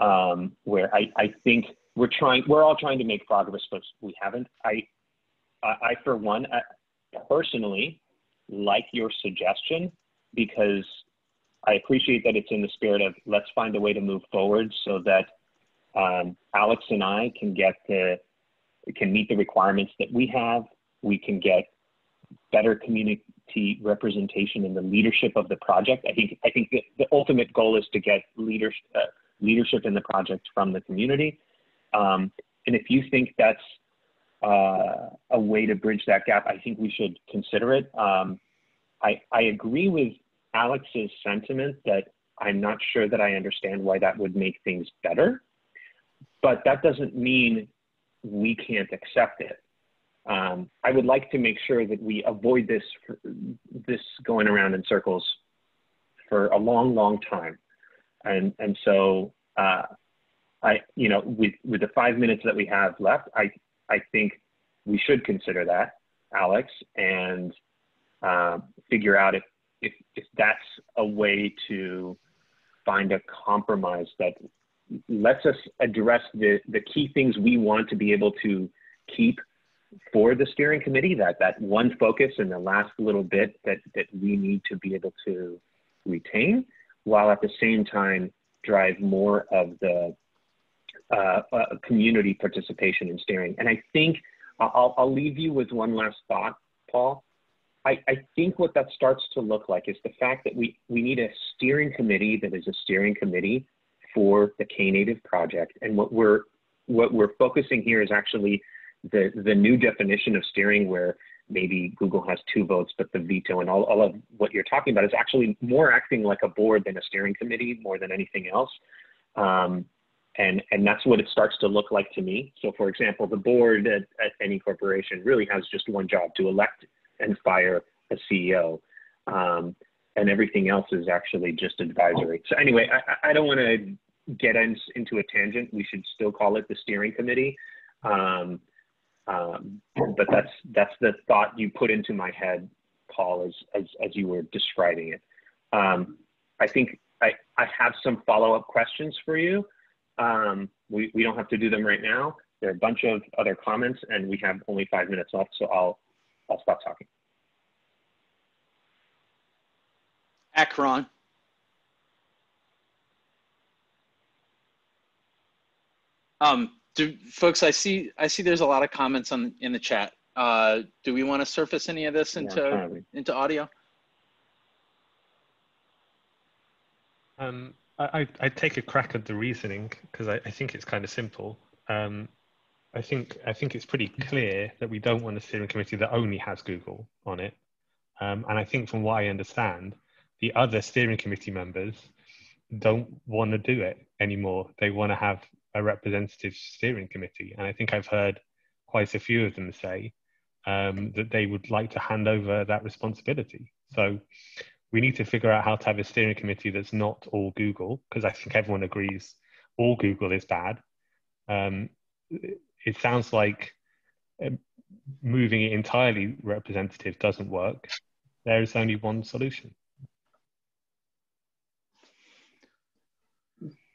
um, where I, I think we're trying, we're all trying to make progress, but we haven't. I, I, I for one, I, personally like your suggestion because I appreciate that it's in the spirit of let's find a way to move forward so that um, Alex and I can get the can meet the requirements that we have. We can get better community representation in the leadership of the project. I think I think the, ultimate goal is to get leadership uh, leadership in the project from the community. Um, and if you think that's uh, a way to bridge that gap, I think we should consider it. Um, I, I agree with Alex's sentiment that I'm not sure that I understand why that would make things better, but that doesn't mean we can't accept it. Um, I would like to make sure that we avoid this this going around in circles for a long, long time, and and so uh, I you know with with the five minutes that we have left, I I think we should consider that, Alex, and uh, figure out if, if, if that's a way to find a compromise that lets us address the, the key things we want to be able to keep for the steering committee, that, that one focus and the last little bit that, that we need to be able to retain, while at the same time drive more of the uh, uh, community participation in steering. And I think I'll, I'll leave you with one last thought, Paul. I, I think what that starts to look like is the fact that we, we need a steering committee that is a steering committee for the Knative project. And what we're what we're focusing here is actually the the new definition of steering where maybe Google has two votes, but the veto and all, all of what you're talking about is actually more acting like a board than a steering committee more than anything else. Um, and, and that's what it starts to look like to me. So for example, the board at, at any corporation really has just one job to elect and fire a CEO. Um, and everything else is actually just advisory. So anyway, I, I don't want to get in, into a tangent. We should still call it the steering committee. Um, um, but that's that's the thought you put into my head, Paul, as as, as you were describing it. Um, I think I, I have some follow-up questions for you. Um, we, we don't have to do them right now. There are a bunch of other comments and we have only five minutes left, so I'll, I'll stop talking. Akron. Um, do folks, I see, I see there's a lot of comments on in the chat. Uh, do we want to surface any of this into, yeah, into audio? Um, I, I take a crack at the reasoning because I, I, think it's kind of simple. Um, I think I think it's pretty clear that we don't want a steering committee that only has Google on it. Um, and I think from what I understand, the other steering committee members don't want to do it anymore. They want to have a representative steering committee. And I think I've heard quite a few of them say um, that they would like to hand over that responsibility. So we need to figure out how to have a steering committee that's not all Google, because I think everyone agrees all Google is bad. Um, it sounds like um, moving it entirely representative doesn't work. There is only one solution.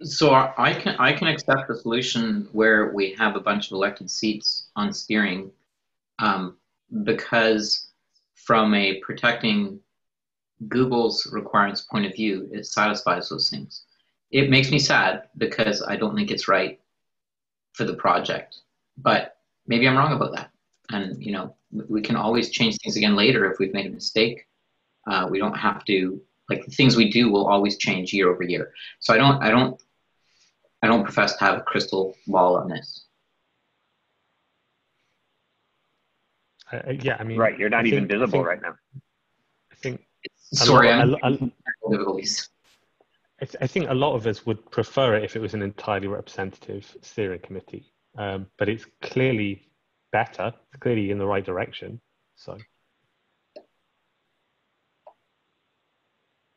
So I can I can accept the solution where we have a bunch of elected seats on steering, um, because from a protecting Google's requirements point of view, it satisfies those things. It makes me sad because I don't think it's right for the project, but maybe I'm wrong about that. And you know, we can always change things again later if we've made a mistake. Uh, we don't have to like the things we do will always change year over year. So I don't, I don't, I don't profess to have a crystal ball on this. Uh, yeah, I mean, right. You're not I even think, visible think, right now. I think Sorry, lot, I'm a, I, th I, think a lot of us would prefer it if it was an entirely representative steering committee, um, but it's clearly better, it's clearly in the right direction. So,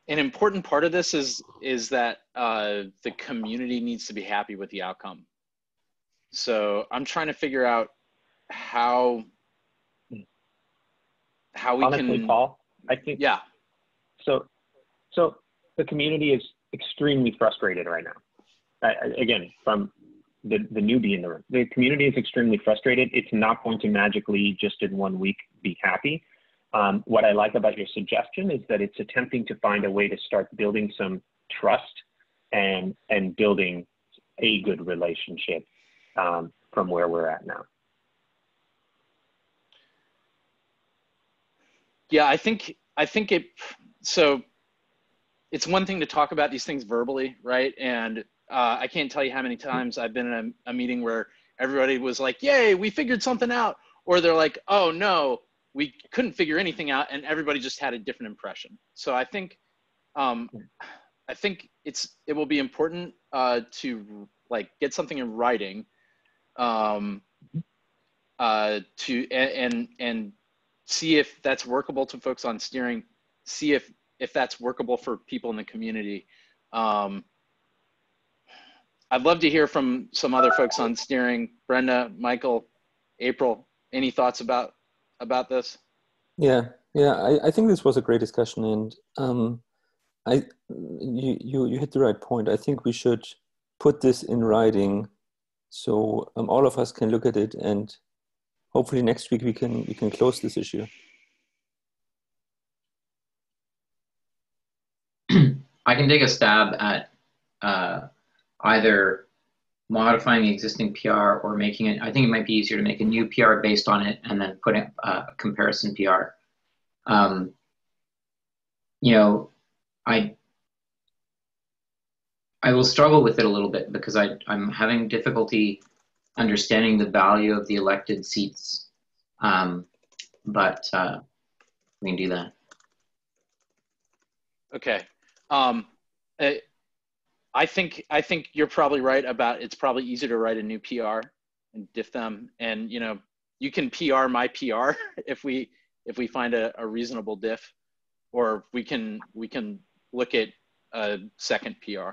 an important part of this is is that uh, the community needs to be happy with the outcome. So I'm trying to figure out how how we Honestly, can. Paul, I think yeah so, so the community is extremely frustrated right now. Uh, again, from the, the newbie in the room, the community is extremely frustrated. It's not going to magically just in one week be happy. Um, what I like about your suggestion is that it's attempting to find a way to start building some trust and and building a good relationship um, from where we're at now. Yeah, I think I think it so it's one thing to talk about these things verbally, right? And uh, I can't tell you how many times I've been in a, a meeting where everybody was like, "Yay, we figured something out," or they're like, "Oh no, we couldn't figure anything out," and everybody just had a different impression. So I think, um, I think it's it will be important uh, to like get something in writing, um, uh, to and, and and see if that's workable to folks on steering. See if if that's workable for people in the community. Um, I'd love to hear from some other folks on steering. Brenda, Michael, April, any thoughts about about this? Yeah, yeah, I, I think this was a great discussion, and um, I you, you you hit the right point. I think we should put this in writing, so um, all of us can look at it, and hopefully next week we can we can close this issue. I can take a stab at uh, either modifying the existing PR or making it. I think it might be easier to make a new PR based on it and then put uh, a comparison PR. Um, you know, I I will struggle with it a little bit because I I'm having difficulty understanding the value of the elected seats. Um, but uh, we can do that. Okay. Um, I think I think you're probably right about it's probably easier to write a new PR and diff them, and you know you can PR my PR if we if we find a, a reasonable diff, or we can we can look at a second PR.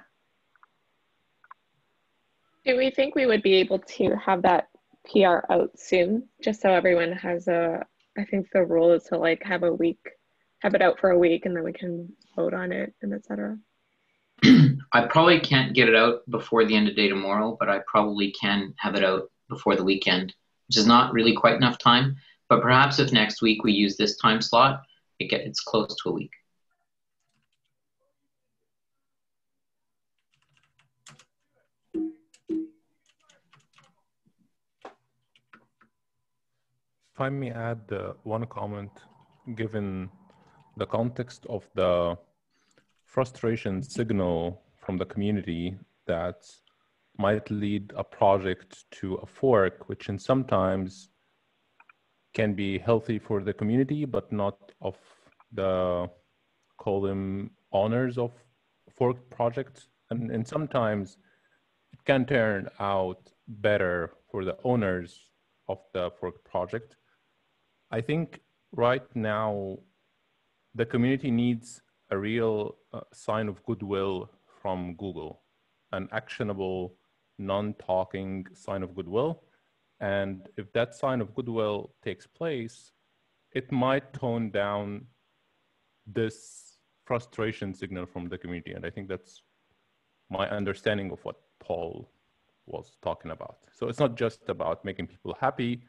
Do we think we would be able to have that PR out soon, just so everyone has a? I think the rule is to like have a week, have it out for a week, and then we can vote on it and etc. I probably can't get it out before the end of day tomorrow, but I probably can have it out before the weekend, which is not really quite enough time. But perhaps if next week we use this time slot, it get, it's close to a week. If I may add uh, one comment, given the context of the frustration signal from the community that might lead a project to a fork, which in sometimes can be healthy for the community, but not of the call them owners of forked projects. And, and sometimes it can turn out better for the owners of the forked project. I think right now the community needs a real uh, sign of goodwill from Google, an actionable, non-talking sign of goodwill. And if that sign of goodwill takes place, it might tone down this frustration signal from the community. And I think that's my understanding of what Paul was talking about. So it's not just about making people happy,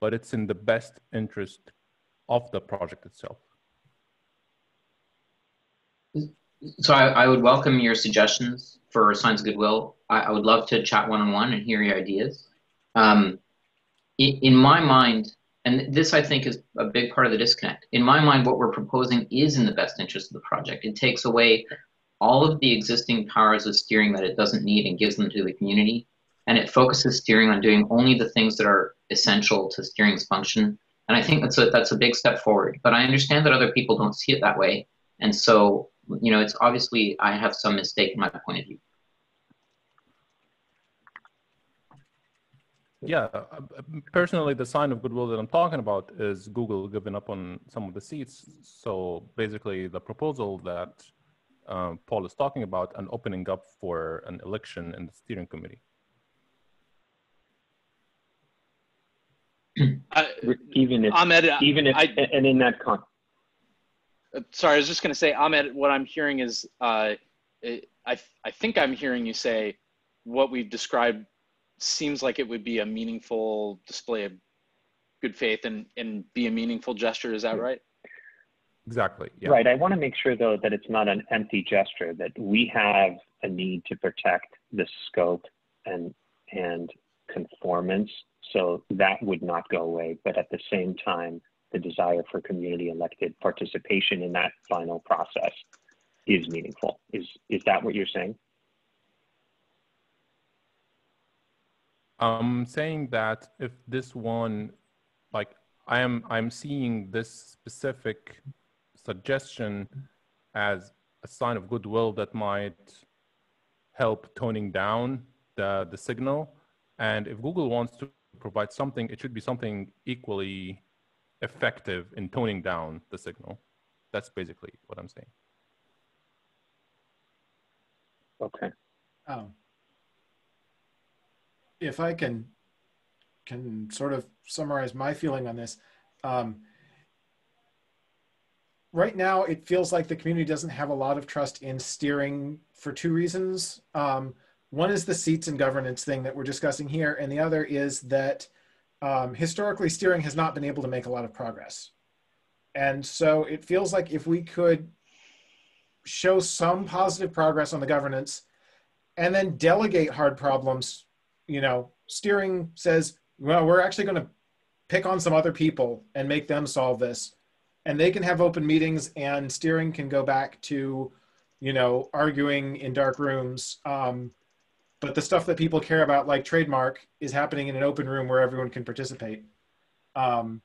but it's in the best interest of the project itself. So I, I would welcome your suggestions for signs of goodwill. I, I would love to chat one on one and hear your ideas. Um, in, in my mind, and this I think is a big part of the disconnect. In my mind, what we're proposing is in the best interest of the project. It takes away all of the existing powers of steering that it doesn't need and gives them to the community. And it focuses steering on doing only the things that are essential to steering's function. And I think that's a, that's a big step forward. But I understand that other people don't see it that way. And so you know, it's obviously I have some mistake in my point of view. Yeah, uh, personally, the sign of goodwill that I'm talking about is Google giving up on some of the seats. So basically, the proposal that uh, Paul is talking about and opening up for an election in the steering committee. even if, Ahmed, even if, I, and in that con, Uh, sorry, I was just going to say, Ahmed, what I'm hearing is, uh, it, I, I think I'm hearing you say what we've described seems like it would be a meaningful display of good faith and, and be a meaningful gesture. Is that right? Exactly. Yeah. Right. I want to make sure, though, that it's not an empty gesture, that we have a need to protect the scope and, and conformance. So that would not go away. But at the same time, the desire for community elected participation in that final process is meaningful. Is, is that what you're saying? I'm saying that if this one, like I am, I'm seeing this specific suggestion as a sign of goodwill that might help toning down the, the signal. And if Google wants to provide something, it should be something equally effective in toning down the signal. That's basically what I'm saying. Okay. Um, if I can can sort of summarize my feeling on this, um, right now it feels like the community doesn't have a lot of trust in steering for two reasons. Um, one is the seats and governance thing that we're discussing here, and the other is that um, historically steering has not been able to make a lot of progress. And so it feels like if we could show some positive progress on the governance and then delegate hard problems, you know, steering says, well, we're actually going to pick on some other people and make them solve this. And they can have open meetings and steering can go back to, you know, arguing in dark rooms. Um, but the stuff that people care about, like trademark, is happening in an open room where everyone can participate. Um,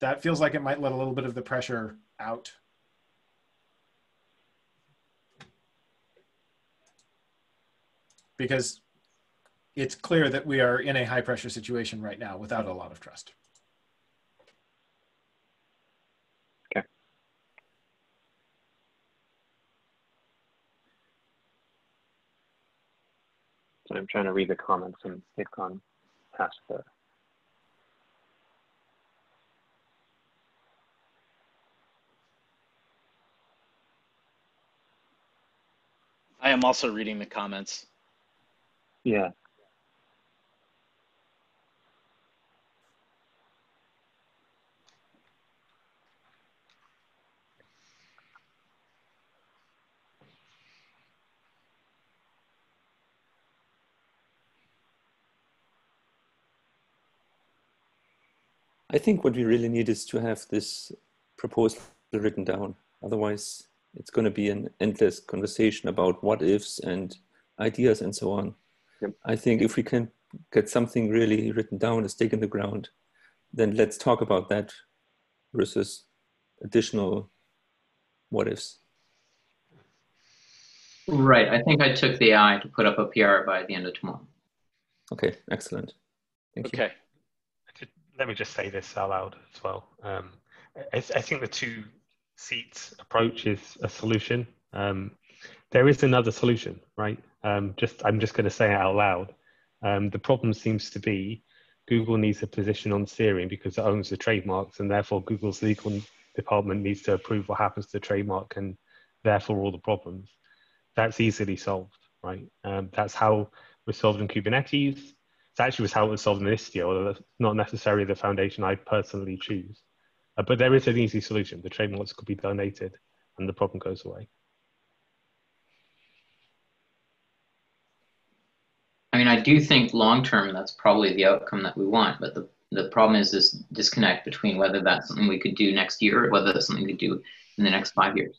that feels like it might let a little bit of the pressure out. Because it's clear that we are in a high pressure situation right now without a lot of trust. I'm trying to read the comments and they've gone past the. I am also reading the comments. Yeah. I think what we really need is to have this proposal written down. Otherwise, it's going to be an endless conversation about what ifs and ideas and so on. Yep. I think if we can get something really written down, a stake in the ground, then let's talk about that versus additional what ifs. Right. I think I took the eye to put up a PR by the end of tomorrow. Okay, excellent. Thank you. Okay. Let me just say this out loud as well. Um, I, I, think the two seats approach is a solution. Um, there is another solution, right? Um, just I'm just going to say it out loud. Um, the problem seems to be Google needs a position on steering because it owns the trademarks, and therefore Google's legal department needs to approve what happens to the trademark, and therefore all the problems. That's easily solved, right? Um, that's how we're solved in Kubernetes it actually was how it was solved in Istio, although that's not necessarily the foundation I personally choose. Uh, but there is an easy solution. The trademarks could be donated and the problem goes away. I mean, I do think long term that's probably the outcome that we want, but the, the problem is this disconnect between whether that's something we could do next year or whether that's something we could do in the next five years.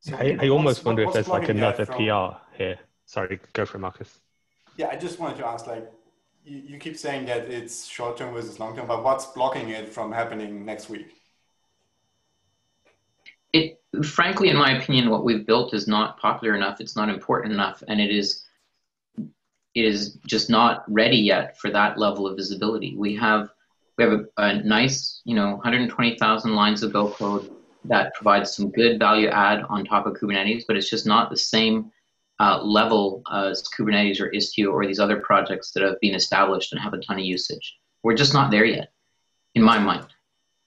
So I, I almost wonder if there's like another from... PR here. Sorry, go for it, Marcus. Yeah, I just wanted to ask, like, you, you keep saying that it's short term versus long term, but what's blocking it from happening next week? It, frankly, in my opinion, what we've built is not popular enough. It's not important enough, and it is it is just not ready yet for that level of visibility. We have we have a, a nice, you know, 120,000 lines of Go code that provides some good value add on top of Kubernetes, but it's just not the same uh, level as Kubernetes or Istio or these other projects that have been established and have a ton of usage. We're just not there yet, in my mind.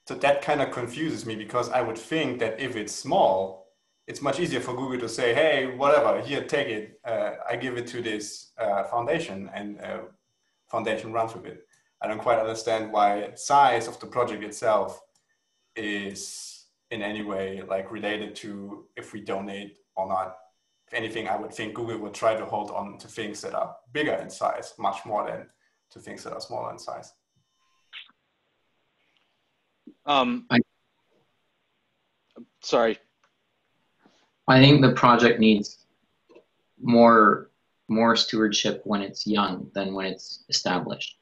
So that kind of confuses me because I would think that if it's small, it's much easier for Google to say, hey, whatever, here, take it. Uh, I give it to this uh, foundation and uh, foundation runs with it. I don't quite understand why size of the project itself is in any way like related to if we donate or not anything, I would think Google would try to hold on to things that are bigger in size, much more than to things that are smaller in size. Um, I, sorry. I think the project needs more more stewardship when it's young than when it's established.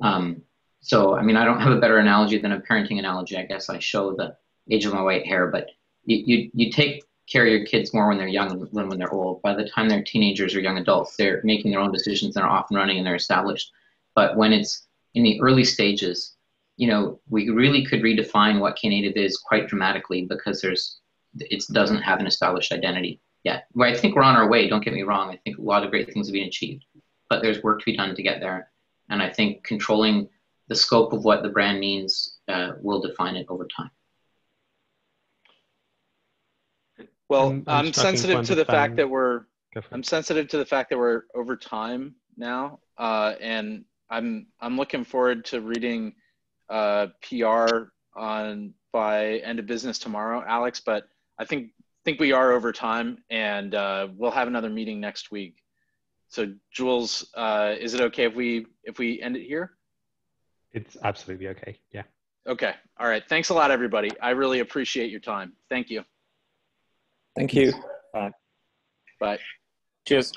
Um, so, I mean, I don't have a better analogy than a parenting analogy. I guess I show the age of my white hair, but you, you, you take care of your kids more when they're young than when they're old. By the time they're teenagers or young adults, they're making their own decisions and are off and running and they're established. But when it's in the early stages, you know, we really could redefine what Knative is quite dramatically because there's it doesn't have an established identity yet. Well, I think we're on our way. Don't get me wrong. I think a lot of great things have been achieved, but there's work to be done to get there. And I think controlling the scope of what the brand means uh, will define it over time. Well, I'm- I'm I'm, sensitive to the fact that we're. I'm sensitive to the fact that we're over time now, uh, and I'm I'm looking forward to reading uh, PR on by end of business tomorrow, Alex. But I think think we are over time, and uh, we'll have another meeting next week. So, Jules, uh, is it okay if we if we end it here? It's absolutely okay. Yeah. Okay. All right. Thanks a lot, everybody. I really appreciate your time. Thank you. Thank you. Bye. Bye. Cheers.